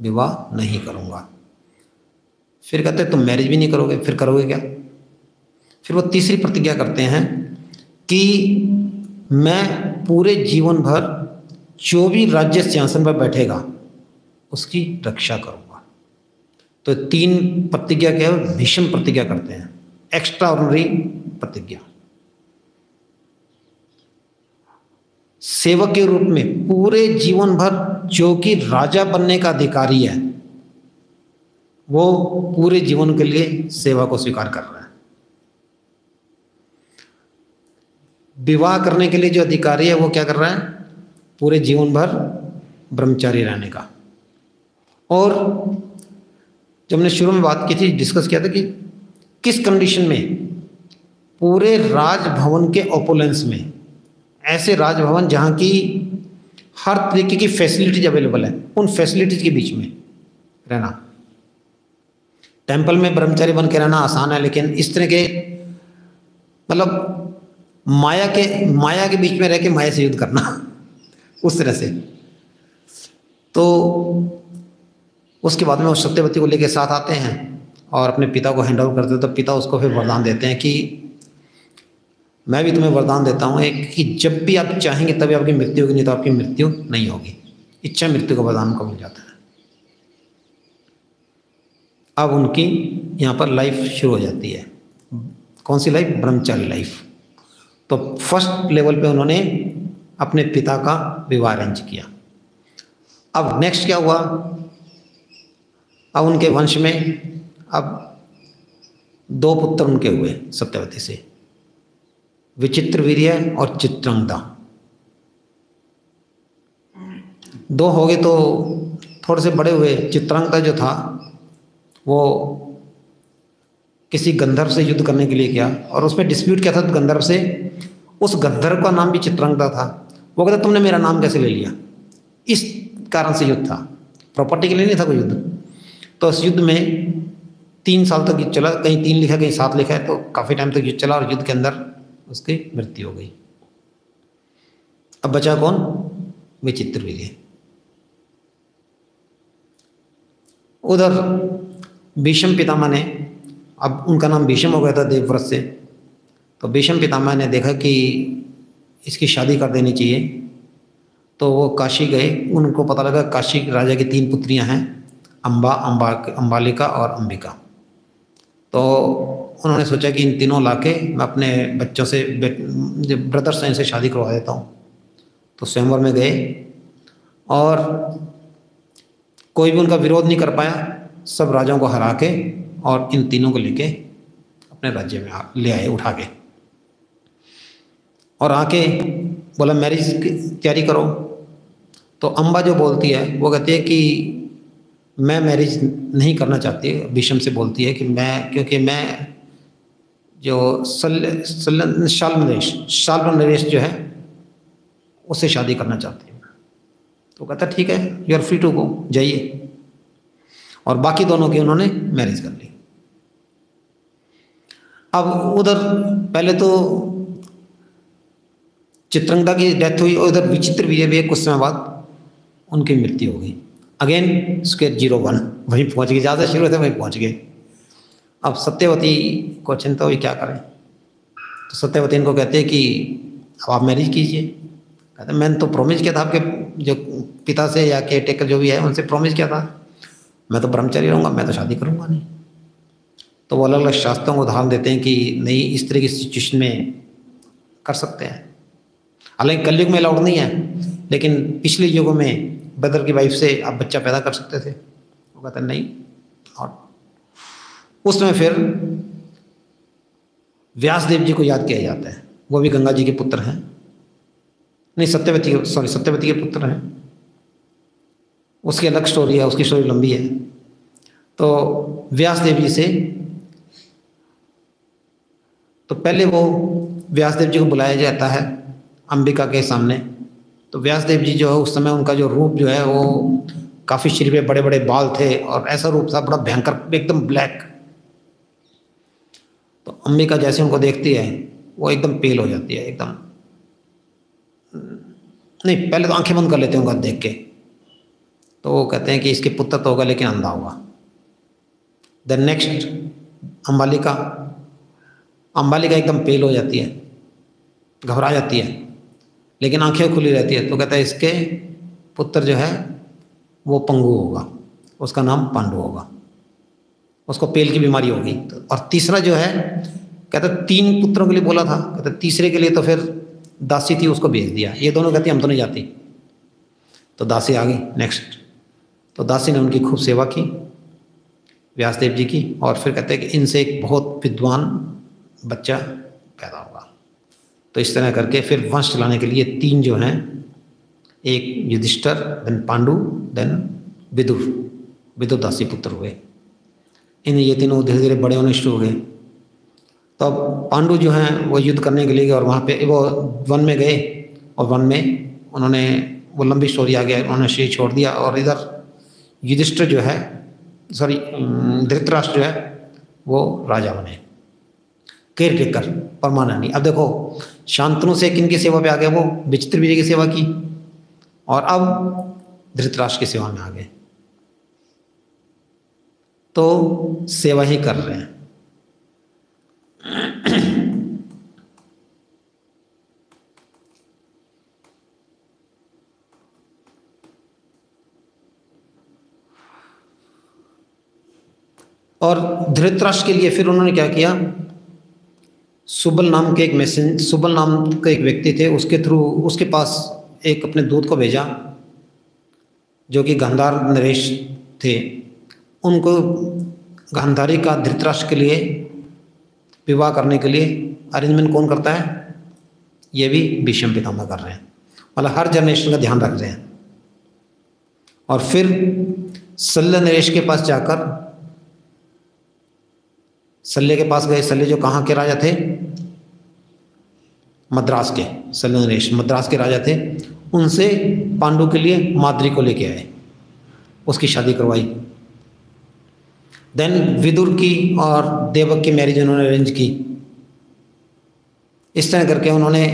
विवाह नहीं करूँगा। फिर कहते हैं, तुम मैरिज भी नहीं करोगे, फिर करोगे क्या? फिर वो तीसरी प्रतिज्ञा करते हैं कि मैं पूरे जीवन भर जो भी राज्य सिंहासन पर बैठेगा, उसकी रक्षा करूँगा। तो तीन प्रतिज्ञा क्या है? भीष्म प्रतिज्ञा करते हैं। एक्स्ट्रा ऑर्डनरी प्रतिज्ञा। सेवक के रूप में पूरे जीवन भर जो कि राजा बनने का अधिकारी है, वो पूरे जीवन के लिए सेवा को स्वीकार कर रहा है। विवाह करने के लिए जो अधिकारी है, वो क्या कर रहा है? पूरे जीवन भर ब्रह्मचारी रहने का। और जब हमने शुरू में बात की थी डिस्कस किया था कि किस कंडीशन में पूरे राजभवन के ओपोलेंस में, ऐसे राजभवन जहाँ की हर तरीके की फैसिलिटीज़ अवेलेबल है, उन फैसिलिटीज़ के बीच में रहना। टेंपल में ब्रह्मचारी बन के रहना आसान है, लेकिन इस तरह के मतलब माया के माया के बीच में रह के माया से युद्ध करना, (laughs) उस तरह से। तो उसके बाद में वो सत्यवती को लेके साथ आते हैं और अपने पिता को हैंड ओवर करते हैं तो पिता उसको फिर वरदान देते हैं कि मैं भी तुम्हें वरदान देता हूँ एक कि जब भी आप चाहेंगे तभी आपकी मृत्यु होगी, नहीं तो आपकी मृत्यु नहीं होगी। इच्छा मृत्यु का वरदान को मिल जाता है? अब उनकी यहाँ पर लाइफ शुरू हो जाती है। कौन सी लाइफ ब्रह्मचारी लाइफ तो फ़र्स्ट लेवल पे उन्होंने अपने पिता का विवाह अरेंज किया। अब नेक्स्ट क्या हुआ? अब उनके वंश में अब दो पुत्र उनके हुए सत्यवती से। विचित्र वीर्य और चित्रंगदा दो हो गए तो थोड़े से बड़े हुए। चित्रांगदा जो था, वो किसी गंधर्व से युद्ध करने के लिए किया और उसमें डिस्प्यूट क्या था गंधर्व से? उस गंधर्व का नाम भी चित्रांगदा था। वो कहता, तुमने मेरा नाम कैसे ले लिया? इस कारण से युद्ध था। प्रॉपर्टी के लिए नहीं था कोई युद्ध। तो उस युद्ध में तीन साल तक युद्ध चला, कहीं तीन लिखा, कहीं सात लिखा है तो काफ़ी टाइम तक युद्ध चला और युद्ध के अंदर उसकी मृत्यु हो गई। अब बचा कौन? विचित्र वीर्य उधर भीषम पितामह ने, अब उनका नाम भीषम हो गया था देवव्रत से तो भीषम पितामह ने देखा कि इसकी शादी कर देनी चाहिए तो वो काशी गए, उनको पता लगा काशी राजा की तीन पुत्रियाँ हैं अम्बा अम्बा अम्बालिका और अम्बिका तो उन्होंने सोचा कि इन तीनों लाके मैं अपने बच्चों से ब्रदर से इनसे शादी करवा देता हूँ। तो स्वयंवर में गए और कोई भी उनका विरोध नहीं कर पाया, सब राजाओं को हरा के और इन तीनों को लेके अपने राज्य में ले आए, उठा के। और आके बोला, मैरिज की तैयारी करो। तो अम्बा जो बोलती है, वो कहती है कि मैं मैरिज नहीं करना चाहती, भीषम से बोलती है कि मैं, क्योंकि मैं जो सल शाल नरेश शाल नरेश जो है, उससे शादी करना चाहती हूँ। तो कहता, ठीक है you are free to go जाइए। और बाकी दोनों की उन्होंने मैरिज कर ली। अब उधर, पहले तो चित्रंगदा की डेथ हुई और उधर विचित्र विजय भी कुछ समय बाद उनकी मृत्यु हो गई। अगेन स्क्वेयर ज़ीरो वन वहीं पहुँच गए, ज़्यादा शुरू थे, वहीं पहुँच गए। अब सत्यवती को चिंता हुई, क्या करें? तो सत्यवती इनको कहते हैं कि अब आप मैरिज कीजिए। कहते मैंने तो प्रोमिस किया था आपके जो पिता से या केयर टेकर जो भी है, उनसे प्रोमिस किया था। मैं तो ब्रह्मचारी रहूँगा, मैं तो शादी करूँगा नहीं। तो वो अलग अलग शास्त्रों को उदाहरण देते हैं कि नहीं, इस तरह की सिचुएशन में कर सकते हैं। हालाँकि कलयुग में अलाउड नहीं है, लेकिन पिछले युगों में ब्रदर की वाइफ से आप बच्चा पैदा कर सकते थे? वो कहते, नहीं। और उसमें फिर व्यासदेव जी को याद किया जाता है। वो भी गंगा जी के पुत्र हैं। नहीं, सत्यवती सॉरी सत्यवती के पुत्र हैं। उसकी अलग स्टोरी है, उसकी स्टोरी लंबी है। तो व्यासदेव जी से तो पहले वो व्यासदेव जी को बुलाया जाता है अंबिका के सामने। तो व्यासदेव जी जो है, उस समय उनका जो रूप जो है, वो काफ़ी शरीर पे बड़े बड़े बाल थे और ऐसा रूप था, बड़ा भयंकर, एकदम ब्लैक। तो अंबिका जैसे उनको देखती है, वो एकदम पेल हो जाती है, एकदम। नहीं, पहले तो आँखें बंद कर लेते होंगे देख के। तो वो कहते हैं कि इसके पुत्र तो होगा, लेकिन अंधा होगा। देन नेक्स्ट अम्बालिका अम्बालिका एकदम पेल हो जाती है, घबरा जाती है। लेकिन आँखें खुली रहती है तो कहता है इसके पुत्र जो है, वो पंगु होगा, उसका नाम पांडु होगा। उसको पेल की बीमारी होगी तो और तीसरा जो है, कहता तीन पुत्रों के लिए बोला था, कहता तीसरे के लिए तो फिर दासी थी, उसको भेज दिया। ये दोनों कहती हम तो नहीं जाती। तो दासी आ गई नेक्स्ट तो दासी ने उनकी खूब सेवा की, व्यासदेव जी की, और फिर कहते हैं कि इनसे एक बहुत विद्वान बच्चा पैदा होगा तो इस तरह करके फिर वंश चलाने के लिए तीन जो हैं, एक युधिष्ठर देन पांडु देन विदुर विदुर दासी पुत्र हुए। इन ये तीनों धीरे धीरे बड़े होने शुरू हो गए। तो अब पांडु जो हैं, वो युद्ध करने के लिए गए और वहाँ पे वो वन में गए और वन में उन्होंने वो लंबी स्टोरी आ गया उन्होंने शरीर छोड़ दिया और इधर युधिष्ठिर जो है सॉरी धृतराष्ट्र जो है, वो राजा बने। केयर टेकर, परमानंदी। अब देखो शांतनु से किन की सेवा पे आ गए वो विचित्र विजय की सेवा की। और अब धृतराष्ट्र की सेवा में आ गए। तो सेवा ही कर रहे हैं। और धृतराष्ट्र के लिए फिर उन्होंने क्या किया? सुबल नाम के एक मैसेज सुबल नाम के एक व्यक्ति थे, उसके थ्रू उसके पास एक अपने दूत को भेजा, जो कि गांधार नरेश थे। उनको गांधारी का धृतराष्ट्र के लिए, विवाह करने के लिए अरेंजमेंट कौन करता है? ये भी भीष्म पितामह कर रहे हैं। मतलब हर जनरेशन का ध्यान रख रहे हैं। और फिर शल्य नरेश के पास जाकर शल्य के पास गए शल्य जो कहाँ के राजा थे? मद्रास के नरेश, मद्रास के राजा थे। उनसे पांडु के लिए माद्री को लेके आए, उसकी शादी करवाई। देन विदुर की और देवक की मैरिज उन्होंने अरेंज की। इस तरह करके उन्होंने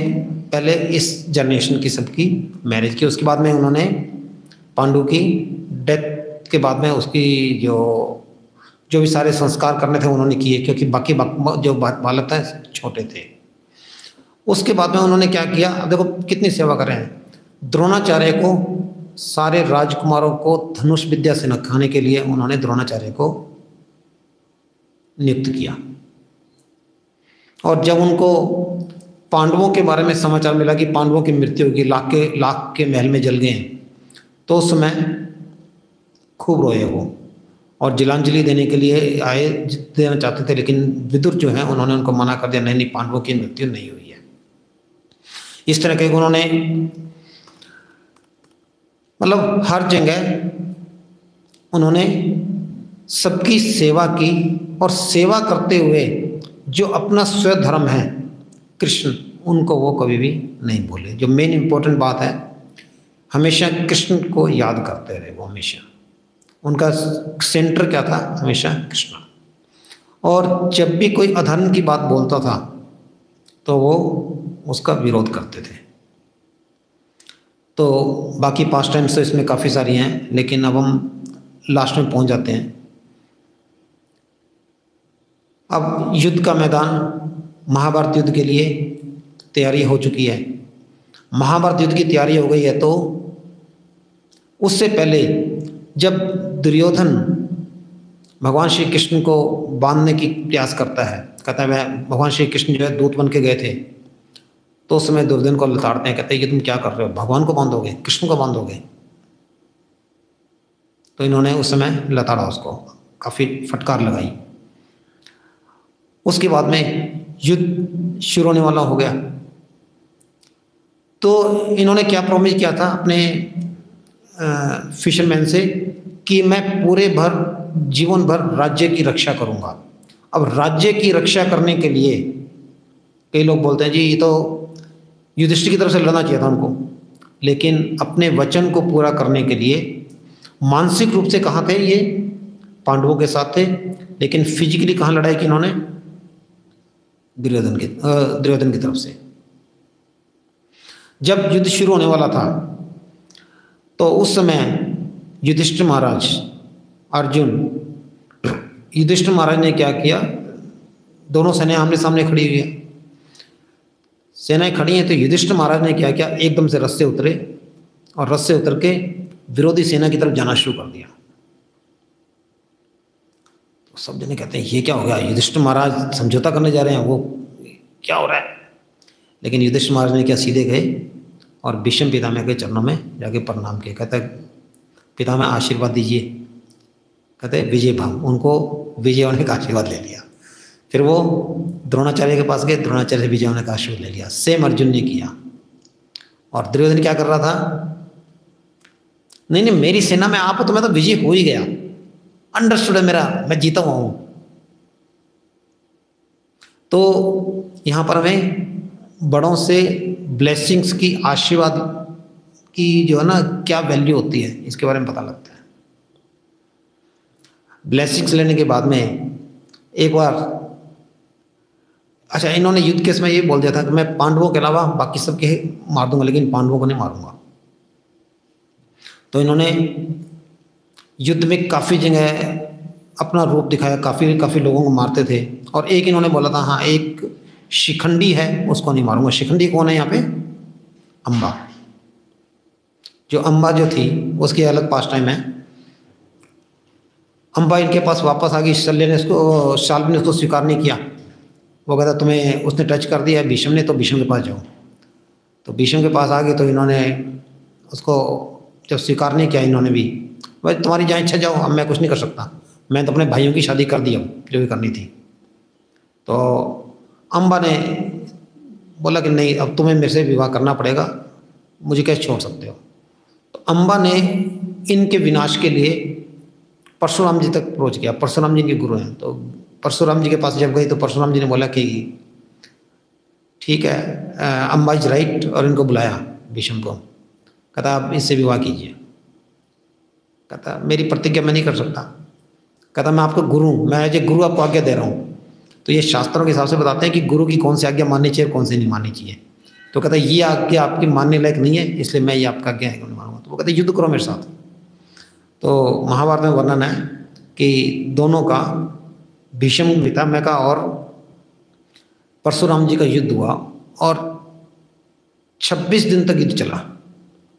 पहले इस जनरेशन की सबकी मैरिज की। उसके बाद में उन्होंने पांडु की डेथ के बाद में उसकी जो जो भी सारे संस्कार करने थे, उन्होंने किए, क्योंकि बाकी जो बालक था, छोटे थे। उसके बाद में उन्होंने क्या किया? अब देखो, कितनी सेवा कर रहे हैं। द्रोणाचार्य को, सारे राजकुमारों को धनुष विद्या से नखाने के लिए उन्होंने द्रोणाचार्य को नियुक्त किया। और जब उनको पांडवों के बारे में समाचार मिला कि पांडवों की मृत्यु होगी, लाख के लाख के महल में जल गए तो उस समय खूब रोए वो। और जिलांजलि देने के लिए आए देना चाहते थे, लेकिन विदुर जो है, उन्होंने उनको मना कर दिया, नहीं नहीं, पांडवों की मृत्यु नहीं हुई है। इस तरह के उन्होंने मतलब हर जगह उन्होंने सबकी सेवा की और सेवा करते हुए जो अपना स्वधर्म है, कृष्ण, उनको वो कभी भी नहीं भूले। जो मेन इंपॉर्टेंट बात है, हमेशा कृष्ण को याद करते रहे, वो हमेशा। उनका सेंटर क्या था? हमेशा कृष्णा। और जब भी कोई अधर्म की बात बोलता था तो वो उसका विरोध करते थे। तो बाकी पास टाइम्स तो इसमें काफ़ी सारी हैं, लेकिन अब हम लास्ट में पहुँच जाते हैं। अब युद्ध का मैदान, महाभारत युद्ध के लिए तैयारी हो चुकी है। महाभारत युद्ध की तैयारी हो गई है तो उससे पहले जब दुर्योधन भगवान श्री कृष्ण को बांधने की प्रयास करता है, कहता है, मैं भगवान श्री कृष्ण जो है दूत बन के गए थे तो उस समय दुर्योधन को लताड़ते हैं, कहते हैं कि तुम क्या कर रहे हो? भगवान को बांधोगे? कृष्ण को बांधोगे? तो इन्होंने उस समय लताड़ा उसको, काफ़ी फटकार लगाई। उसके बाद में युद्ध शुरू होने वाला हो गया। तो इन्होंने क्या प्रॉमिस किया था? अपने फिशरमैन से कि मैं पूरे भर, जीवन भर राज्य की रक्षा करूँगा। अब राज्य की रक्षा करने के लिए कई लोग बोलते हैं, जी, ये तो युधिष्ठिर की तरफ़ से लड़ना चाहिए था उनको लेकिन अपने वचन को पूरा करने के लिए मानसिक रूप से कहाँ थे ये? पांडवों के साथ थे, लेकिन फिजिकली कहाँ लड़ाई की इन्होंने? दुर्योधन के दुर्योधन की तरफ़ से। जब युद्ध शुरू होने वाला था तो उस समय युधिष्ठिर महाराज, अर्जुन, युधिष्ठिर महाराज ने क्या किया? दोनों सेनाएँ आमने सामने खड़ी हुई है। सेनाएँ खड़ी हैं तो युधिष्ठ महाराज ने क्या किया? एकदम से रस्से उतरे और रस से उतर के विरोधी सेना की तरफ़ जाना शुरू कर दिया। तो सब जने कहते हैं, ये क्या हो गया? युधिष्ठ महाराज समझौता करने जा रहे हैं, वो क्या हो रहा है? लेकिन युधिष्ठ महाराज ने क्या, सीधे गए और भीष्म पितामह के चरणों में जाके प्रणाम किया। कहते पितामह आशीर्वाद दीजिए। कहते विजय भाव। उनको विजय होने का आशीर्वाद ले लिया। फिर वो द्रोणाचार्य के पास गए, द्रोणाचार्य से विजय होने का आशीर्वाद ले लिया। सेम अर्जुन ने किया। और दुर्योधन क्या कर रहा था? नहीं नहीं, मेरी सेना में आप तो मैं तो विजय हो ही गया। अंडरस्टूड है मेरा, मैं जीता हुआ हूँ। तो यहाँ पर हमें बड़ों से ब्लेसिंग्स की आशीर्वाद की जो है ना, क्या वैल्यू होती है, इसके बारे में पता लगता है। ब्लेसिंग्स लेने के बाद में एक बार अच्छा इन्होंने युद्ध केस में ये बोल दिया था कि मैं पांडवों के अलावा बाकी सबके मार दूँगा, लेकिन पांडवों को नहीं मारूँगा। तो इन्होंने युद्ध में काफ़ी जगह अपना रूप दिखाया, काफ़ी काफ़ी लोगों को मारते थे। और एक इन्होंने बोला था हाँ एक शिखंडी है, उसको नहीं मारूँगा शिखंडी कौन है यहाँ पे? अम्बा जो अम्बा जो थी, उसकी अलग पास टाइम है। अम्बा इनके पास वापस आ गई, शल्य ने उसको, शाल्व ने उसको स्वीकार नहीं किया। वो कहता, तुम्हें, उसने टच कर दिया भीषम ने तो भीषम के पास जाओ। तो भीषम के पास आ गए तो इन्होंने उसको, जब स्वीकार नहीं किया इन्होंने भी, भाई, तुम्हारी जहाँ इच्छा, जाओ, अब मैं कुछ नहीं कर सकता। मैं तो अपने भाइयों की शादी कर दी अब, जो भी करनी थी। तो अम्बा ने बोला कि नहीं, अब तुम्हें मेरे से विवाह करना पड़ेगा, मुझे कैसे छोड़ सकते हो? तो अम्बा ने इनके विनाश के लिए परशुराम जी तक अप्रोच किया। परशुराम जी के गुरु हैं। तो परशुराम जी के पास जब गई तो परशुराम जी ने बोला कि ठीक है अम्बा इज़ राइट, और इनको बुलाया भीष्म को। कहता, आप इससे विवाह कीजिए। कहता, मेरी प्रतिज्ञा मैं नहीं कर सकता। कहता, मैं आपका गुरु मैं एज ए गुरु आपको आज्ञा दे रहा हूँ तो ये शास्त्रों के हिसाब से बताते हैं कि गुरु की कौन सी आज्ञा माननी चाहिए कौन सी नहीं माननी चाहिए। तो कहता है, ये आज्ञा आपकी मानने लायक नहीं है, इसलिए मैं ये आपका आज्ञा है नहीं मानूँगा। तो वो कहते युद्ध करो मेरे साथ। तो महाभारत में वर्णन है कि दोनों का भीष्म पितामह का और परशुराम जी का युद्ध हुआ और 26 दिन तक युद्ध चला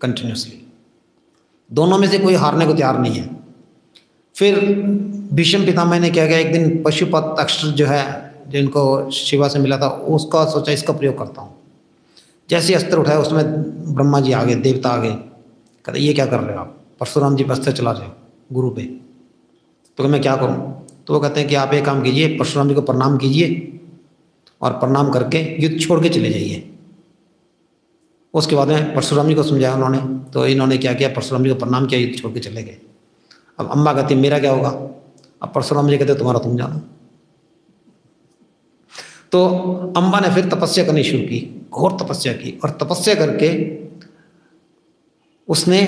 कंटिन्यूसली दोनों में से कोई हारने को तैयार नहीं है। फिर भीष्म पितामह ने क्या किया? एक दिन पशुपत अक्षर जो है, जिनको शिवा से मिला था, उसका सोचा इसका प्रयोग करता हूँ। जैसे अस्त्र उठाया, उसमें ब्रह्मा जी आ गए, देवता आ गए। कहते, ये क्या कर रहे हो आप? परशुराम जी बस्तर चला हो गुरु पे। तो मैं क्या करूँ? तो वो कहते हैं कि आप एक काम कीजिए, परशुराम जी को प्रणाम कीजिए और प्रणाम करके युद्ध छोड़ के चले जाइए। उसके बाद में परशुराम जी को समझाया उन्होंने। तो इन्होंने क्या किया? परशुराम जी को प्रणाम किया, युद्ध छोड़ के चले गए। अब अम्मा कहती, मेरा क्या होगा? अब परशुराम जी कहते, तुम्हारा तुम जानो। तो अम्बा ने फिर तपस्या करनी शुरू की, घोर तपस्या की और तपस्या करके उसने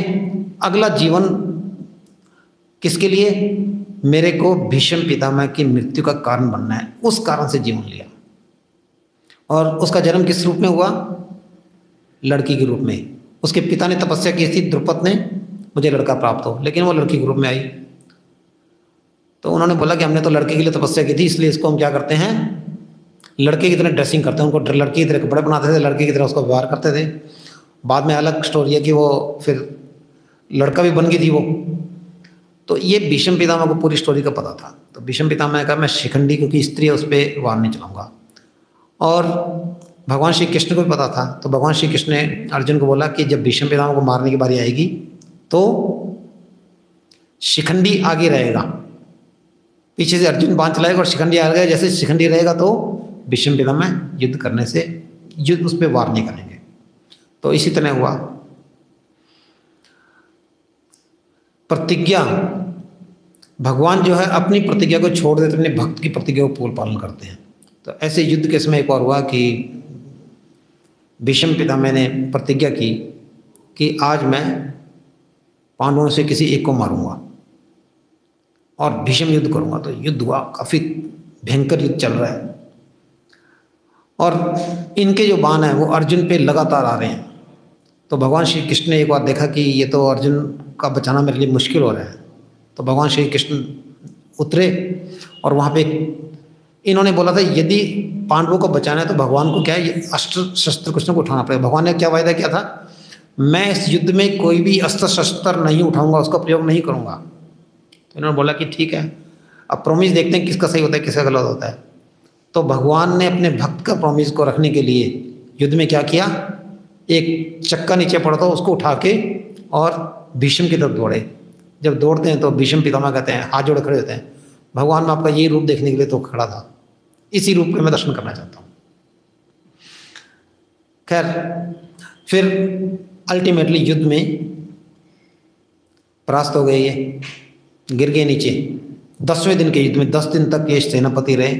अगला जीवन किसके लिए? मेरे को भीष्म पितामह की मृत्यु का कारण बनना है। उस कारण से जीवन लिया। और उसका जन्म किस रूप में हुआ? लड़की के रूप में। उसके पिता ने तपस्या की थी, द्रुपद ने मुझे लड़का प्राप्त हो। लेकिन वो लड़की के रूप में आई। तो उन्होंने बोला कि हमने तो लड़के के लिए तपस्या की थी, इसलिए इसको हम क्या करते हैं? लड़के की तरह ड्रेसिंग करते हैं। उनको लड़के की तरह कपड़े बनाते थे, लड़के की तरह उसका व्यवहार करते थे। बाद में अलग स्टोरी है कि वो फिर लड़का भी बन गई थी वो। तो ये भीषम पितामह को पूरी स्टोरी का पता था। तो भीष्म पितामह का मैं शिखंडी क्योंकि स्त्री है, उस पर वार नहीं चलाऊँगा। और भगवान श्री कृष्ण को भी पता था। तो भगवान श्री कृष्ण ने अर्जुन को बोला कि जब भीषम पितामह को मारने की बारी आएगी तो शिखंडी आगे रहेगा। पीछे से अर्जुन बाँध चलाएगा और शिखंडी आ गया जैसे शिखंडी रहेगा तो भीष्म पितामह युद्ध करने से युद्ध उस पर वार नहीं करेंगे। तो इसी तरह हुआ। प्रतिज्ञा। भगवान जो है अपनी प्रतिज्ञा को छोड़ देते अपने भक्त की प्रतिज्ञा को पूर्ण पालन करते हैं। तो ऐसे युद्ध के समय एक और हुआ कि भीष्म पिता मैंने प्रतिज्ञा की कि आज मैं पांडवों से किसी एक को मारूँगा। और भीषम युद्ध करूँगा। तो युद्ध हुआ, काफ़ी भयंकर युद्ध चल रहा है। और इनके जो बाण हैं, वो अर्जुन पे लगातार आ रहे हैं। तो भगवान श्री कृष्ण ने एक बार देखा कि ये तो अर्जुन का बचाना मेरे लिए मुश्किल हो रहा है। तो भगवान श्री कृष्ण उतरे और वहाँ पे इन्होंने बोला था, यदि पांडवों को बचाना है तो भगवान को क्या है अस्त्र शस्त्र कृष्ण को उठाना पड़ेगा। भगवान ने क्या वायदा किया था? मैं इस युद्ध में कोई भी अस्त्र शस्त्र नहीं उठाऊँगा, उसका प्रयोग नहीं करूँगा। तो इन्होंने बोला कि ठीक है, अब प्रॉमिस देखते हैं किसका सही होता है, किसका गलत होता है। तो भगवान ने अपने भक्त का प्रॉमिस को रखने के लिए युद्ध में क्या किया? एक चक्का नीचे पड़ता उसको उठा के और भीष्म की तरफ़ दौड़े। जब दौड़ते हैं तो भीष्म पितामह कहते हैं, हाथ जोड़े खड़े होते हैं, भगवान में आपका यही रूप देखने के लिए तो खड़ा था, इसी रूप में मैं दर्शन करना चाहता हूँ। खैर, फिर अल्टीमेटली युद्ध में परास्त हो गए ये गिर गए नीचे। दसवें दिन के युद्ध में, दस दिन तक ये सेनापति रहे।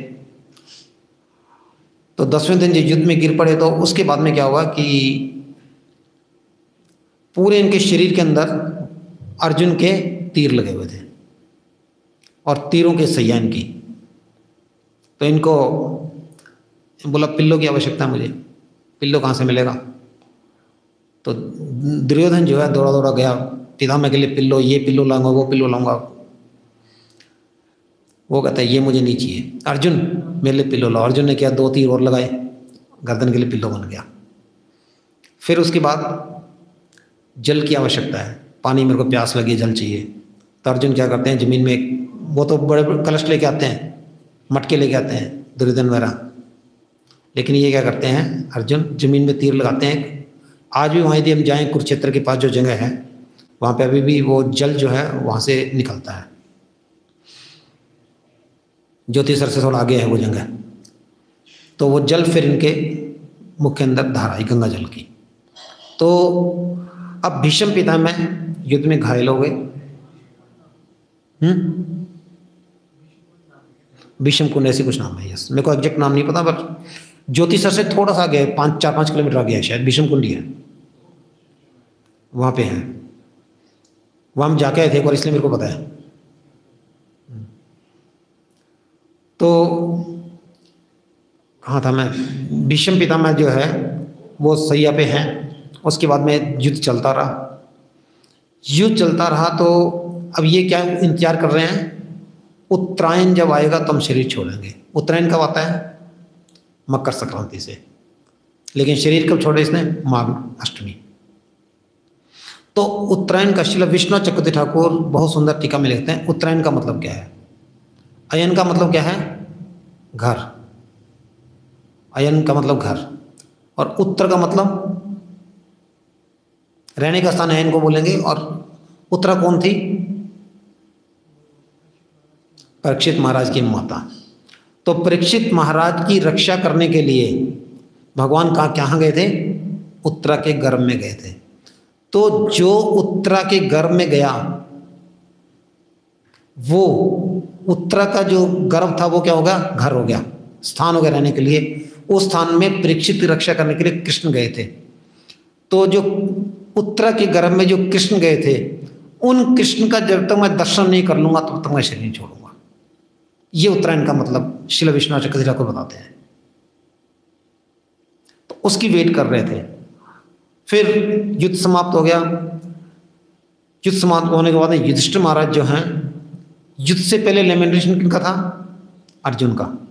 तो दसवें दिन जब युद्ध में गिर पड़े तो उसके बाद में क्या हुआ कि पूरे इनके शरीर के अंदर अर्जुन के तीर लगे हुए थे और तीरों के सैया की तो इनको बोला, पिल्लो की आवश्यकता मुझे। पिल्लो कहाँ से मिलेगा? तो दुर्योधन जो है दौड़ा दौड़ा गया। पिता पितामह के लिए पिल्लो, ये पिल्लो लाऊँगा वो पिल्लो लाऊँगा वो कहता है, ये मुझे नहीं चाहिए। अर्जुन, मेरे लिए पिल्लो लाओ। अर्जुन ने किया, दो तीर और लगाए। गर्दन के लिए पिल्लो बन गया। फिर उसके बाद जल की आवश्यकता है। पानी मेरे को प्यास लगी, जल चाहिए। तो अर्जुन क्या करते हैं, ज़मीन में वो तो बड़े बड़े कलश लेके आते हैं, मटके लेके आते हैं, दुर्योधन वगैरह। लेकिन ये क्या करते हैं, अर्जुन ज़मीन में तीर लगाते हैं आज भी वहाँ यदि हम जाएँ कुरुक्षेत्र के पास जो जगह है, वहाँ पे अभी भी वो जल जो है वहाँ से निकलता है। ज्योतिषर से थोड़ा आगे है वो जगह। तो वो जल फिर इनके मुख के अंदर धारा आई गंगा जल की। तो अब भीष्म पिता में युद्ध में घायल हो गए। भीष्म कुंड ऐसी कुछ नाम है, यस। मेरे को एग्जैक्ट नाम नहीं पता, पर ज्योतिषर से थोड़ा सा आगे, पाँच, चार, पाँच किलोमीटर आगे है शायद भीष्म कुंडी है। वहाँ पे है। वहाँ हम जाके आए थे एक बार, इसलिए मेरे को पता है। तो कहाँ था, मैं, भीष्म पितामह जो है, वो सैया पे हैं। उसके बाद में युद्ध चलता रहा। युद्ध चलता रहा तो अब ये क्या इंतज़ार कर रहे हैं? उत्तरायण जब आएगा तो हम शरीर छोड़ेंगे। उत्तरायण कब आता है? मकर संक्रांति से। लेकिन शरीर कब छोड़े इसने? माघ अष्टमी। तो उत्तरायण का शिला विष्णु चक्रवर्ती ठाकुर, बहुत सुंदर टीका में लिखते हैं, उत्तरायण का मतलब क्या है? अयन का मतलब क्या है? घर। अयन का मतलब घर। और उत्तर का मतलब? रहने का स्थान अयन को बोलेंगे, और उत्तरा कौन थी? परीक्षित महाराज की माता। तो परीक्षित महाराज की रक्षा करने के लिए भगवान कहाँ कहाँ गए थे? उत्तरा के गर्भ में गए थे। तो जो उत्तरा के गर्भ में गया, वो उत्तरा का जो गर्भ था, वो क्या हो गया? घर हो गया। स्थान हो गया रहने के लिए। उस स्थान में परीक्षित रक्षा करने के लिए कृष्ण गए थे। तो जो उत्तरा के गर्भ में जो कृष्ण गए थे, उन कृष्ण का जब तक मैं दर्शन नहीं कर लूँगा, तब तो तक मैं शरीर छोड़ूँगा। ये उत्तरायण का मतलब शिला विश्वनाथ चक्रधरी ठाकुर बताते हैं। तो उसकी वेट कर रहे थे। फिर युद्ध समाप्त हो गया। युद्ध समाप्त होने के बाद युधिष्ठिर महाराज जो हैं, युद्ध से पहले लेमेंटेशन किनका था? अर्जुन का।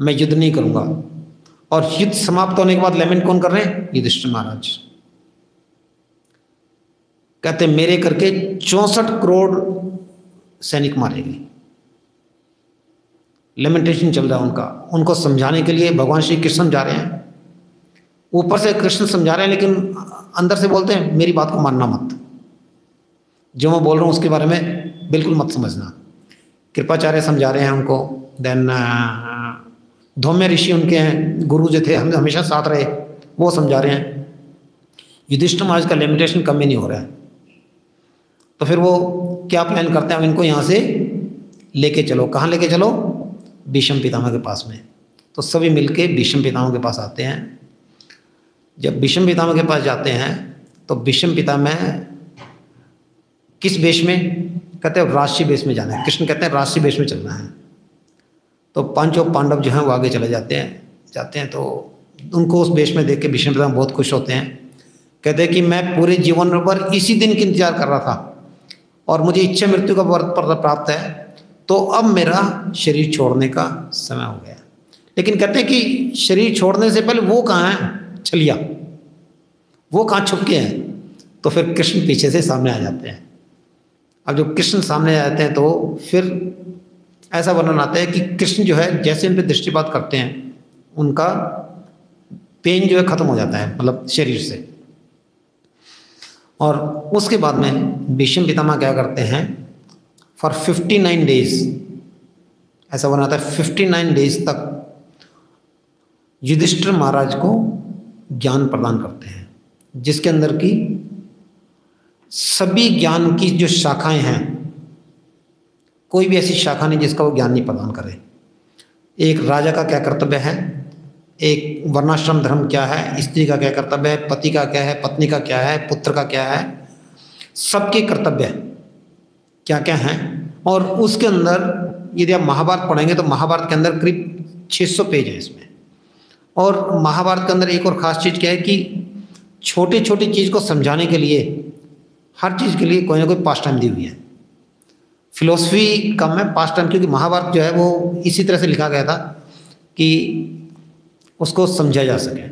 मैं युद्ध नहीं करूँगा। और युद्ध समाप्त होने के बाद लेमेंट कौन कर रहे हैं? युधिष्ठिर महाराज। कहते मेरे करके चौसठ करोड़ सैनिक मारेंगे लेमेंटेशन चल रहा है उनका। उनको समझाने के लिए भगवान श्री कृष्ण समझा रहे हैं। ऊपर से कृष्ण समझा रहे हैं, लेकिन अंदर से बोलते हैं, मेरी बात को मानना मत। जो मैं बोल रहा हूँ, उसके बारे में बिल्कुल मत समझना। कृपाचार्य समझा रहे हैं उनको देन धौम्य ऋषि उनके हैं, गुरु जो थे, हम हमेशा साथ रहे, वो समझा रहे हैं। युधिष्ठिर महाराज का लिमिटेशन कम ही नहीं हो रहा है। तो फिर वो क्या प्लान करते हैं? हम इनको यहाँ से लेके चलो। कहाँ लेके चलो? भीष्म पितामह के पास में। तो सभी मिलके भीष्म पितामह के पास आते हैं। जब भीष्म पितामह के पास जाते हैं तो भीष्म पितामह किस वेश में? कहते हैं राशि बेस में जाना है। कृष्ण कहते हैं राशि बेस में चलना है। तो पाँचों पांडव जो हैं वो आगे चले जाते हैं जाते हैं तो उनको उस बेश में देख के भीष्म पितामह बहुत खुश होते हैं। कहते हैं कि मैं पूरे जीवन भर इसी दिन की इंतज़ार कर रहा था और मुझे इच्छा मृत्यु का व्रत प्राप्त है। तो अब मेरा शरीर छोड़ने का समय हो गया। लेकिन कहते हैं कि शरीर छोड़ने से पहले वो कहाँ है? छलिया। वो कहाँ छुप के हैं? तो फिर कृष्ण पीछे से सामने आ जाते हैं। अब जब कृष्ण सामने आ जाते हैं तो फिर ऐसा वर्णन आता है कि कृष्ण जो है, जैसे उन पर दृष्टिपात करते हैं, उनका पेन जो है ख़त्म हो जाता है मतलब शरीर से। और उसके बाद में भीष्म पितामह क्या करते हैं? फॉर फिफ्टी नाइन डेज़ ऐसा बना था फिफ्टी नाइन डेज़ तक युधिष्ठिर महाराज को ज्ञान प्रदान करते हैं, जिसके अंदर की सभी ज्ञान की जो शाखाएँ हैं, कोई भी ऐसी शाखा नहीं जिसका वो ज्ञान नहीं प्रदान करे। एक राजा का क्या कर्तव्य है? एक वर्णाश्रम धर्म क्या है? स्त्री का क्या कर्तव्य है? पति का क्या है? पत्नी का क्या है? पुत्र का क्या है? सबके कर्तव्य क्या क्या हैं? और उसके अंदर यदि आप महाभारत पढ़ेंगे तो महाभारत के अंदर करीब 600 पेज है इसमें। और महाभारत के अंदर एक और ख़ास चीज़ क्या है कि छोटी छोटी चीज़ को समझाने के लिए, हर चीज़ के लिए कोई ना कोई पास टाइम दी हुई है। फिलोसफी कम है पास टाइम क्योंकि महाभारत जो है वो इसी तरह से लिखा गया था कि उसको समझा जा सके,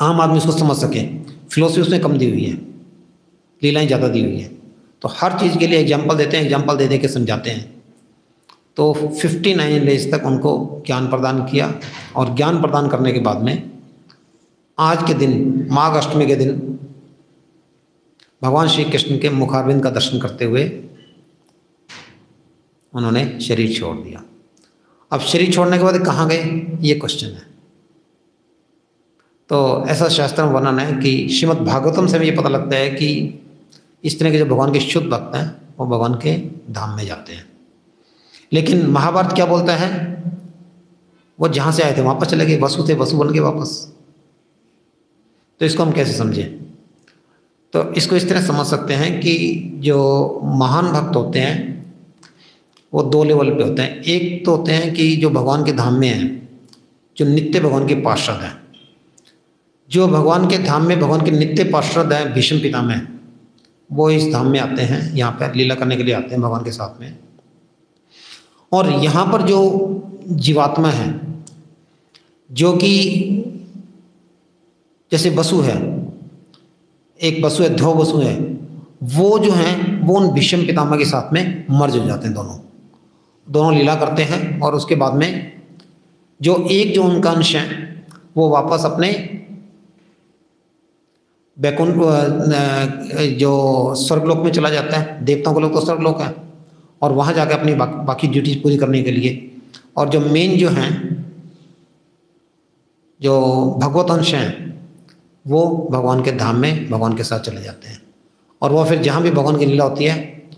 आम आदमी उसको समझ सके। फिलोसफी उसमें कम दी हुई है, लीलाएँ ज़्यादा दी हुई है। तो हर चीज़ के लिए एग्ज़ाम्पल देते हैं एग्ज़ाम्पल दे दे के समझाते हैं। तो फिफ्टी नाइन डेज़ तक उनको ज्ञान प्रदान किया और ज्ञान प्रदान करने के बाद में आज के दिन, माघ अष्टमी के दिन भगवान श्री कृष्ण के मुखारविंद का दर्शन करते हुए उन्होंने शरीर छोड़ दिया। अब शरीर छोड़ने के बाद कहाँ गए? ये क्वेश्चन है। तो ऐसा शास्त्र वर्णन है कि श्रीमद् भागवतम से भी ये पता लगता है कि इस तरह के जो भगवान के शुद्ध भक्त हैं, वो भगवान के धाम में जाते हैं। लेकिन महाभारत क्या बोलता है? वो जहाँ से आए थे, वापस चले गए, वसु थे, वसु बन गए वापस। तो इसको हम कैसे समझें? तो इसको इस तरह समझ सकते हैं कि जो महान भक्त होते हैं, वो दो लेवल पे होते हैं। एक तो होते हैं कि जो भगवान के धाम में हैं, जो नित्य भगवान के पार्षद हैं। जो भगवान के धाम में भगवान के नित्य पार्षद हैं, भीष्म पिता में वो इस धाम में आते हैं, यहाँ पर लीला करने के लिए आते हैं भगवान के साथ में। और यहाँ पर जो जीवात्मा है, जो कि जैसे वसु है, एक वसु है ध्रुव वसु है, वो जो हैं, वो उन भीष्म पितामह के साथ में मर्ज हो जाते हैं दोनों। दोनों लीला करते हैं और उसके बाद में जो एक जो उनका अंश है, वो वापस अपने बैकुंठ जो स्वर्गलोक में चला जाता है देवताओं का लोग तो स्वर्गलोक है और वहाँ जाकर अपनी बा, बाकी ड्यूटीज़ पूरी करने के लिए। और जो मेन जो हैं जो भगवत अंश हैं वो भगवान के धाम में भगवान के साथ चले जाते हैं। और वह फिर जहाँ भी भगवान की लीला होती है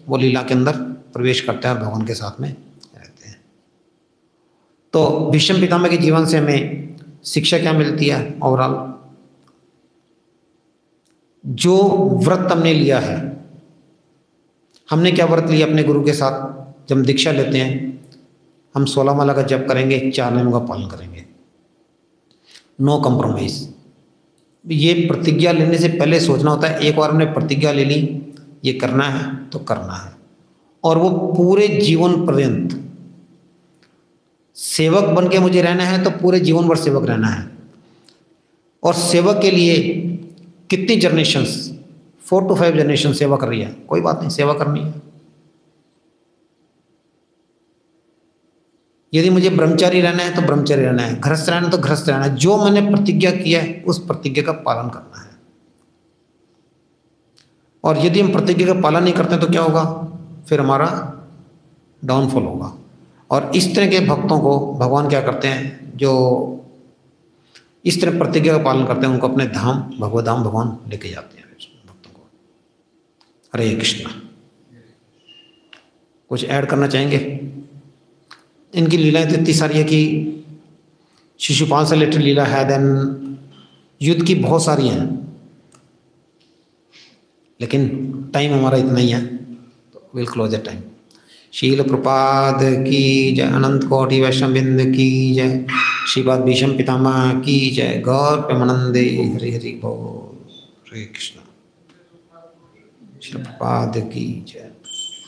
वो लीला के अंदर प्रवेश करते हैं और भगवान के साथ में रहते हैं। तो भीष्म पितामह के जीवन से हमें शिक्षा क्या मिलती है? ओवरऑल जो व्रत हमने लिया है। हमने क्या व्रत लिया अपने गुरु के साथ? जब दीक्षा लेते हैं, हम सोलह माला का जप करेंगे, चार नियमों का पालन करेंगे। नो कम्प्रोमाइज़ ये प्रतिज्ञा लेने से पहले सोचना होता है, एक बार हमने प्रतिज्ञा ले ली, ये करना है तो करना है। और वो पूरे जीवन पर्यंत सेवक बन के मुझे रहना है तो पूरे जीवन भर सेवक रहना है। और सेवक के लिए कितनी generations four to five generation सेवा कर रही है। कोई बात नहीं, सेवा करनी है। यदि मुझे ब्रह्मचारी रहना है तो ब्रह्मचारी रहना है। घरस्थ रहना है तो घरस्थ रहना है। जो मैंने प्रतिज्ञा किया है, उस प्रतिज्ञा का पालन करना है। और यदि हम प्रतिज्ञा का पालन नहीं करते तो क्या होगा? फिर हमारा डाउनफॉल होगा। और इस तरह के भक्तों को भगवान क्या करते हैं? जो इस तरह प्रतिज्ञा का पालन करते हैं, उनको अपने धाम, भगवत धाम भगवान लेके जाते हैं भक्तों को। हरे कृष्णा। कुछ ऐड करना चाहेंगे? इनकी लीलाएँ तो इतनी सारी है कि शिशुपाल से रिलेटेड लीला है देन युद्ध की बहुत सारी हैं। लेकिन टाइम हमारा इतना ही है तो विल क्लोज द टाइम शील प्रपाद की जय अनंत कोटि वैष्णव बिंद की जय, श्रीपाद भीषम पितामा की जय गौर प्रेमानंदे हरि हरि बोल। हरे कृष्ण। प्रपाद की जय।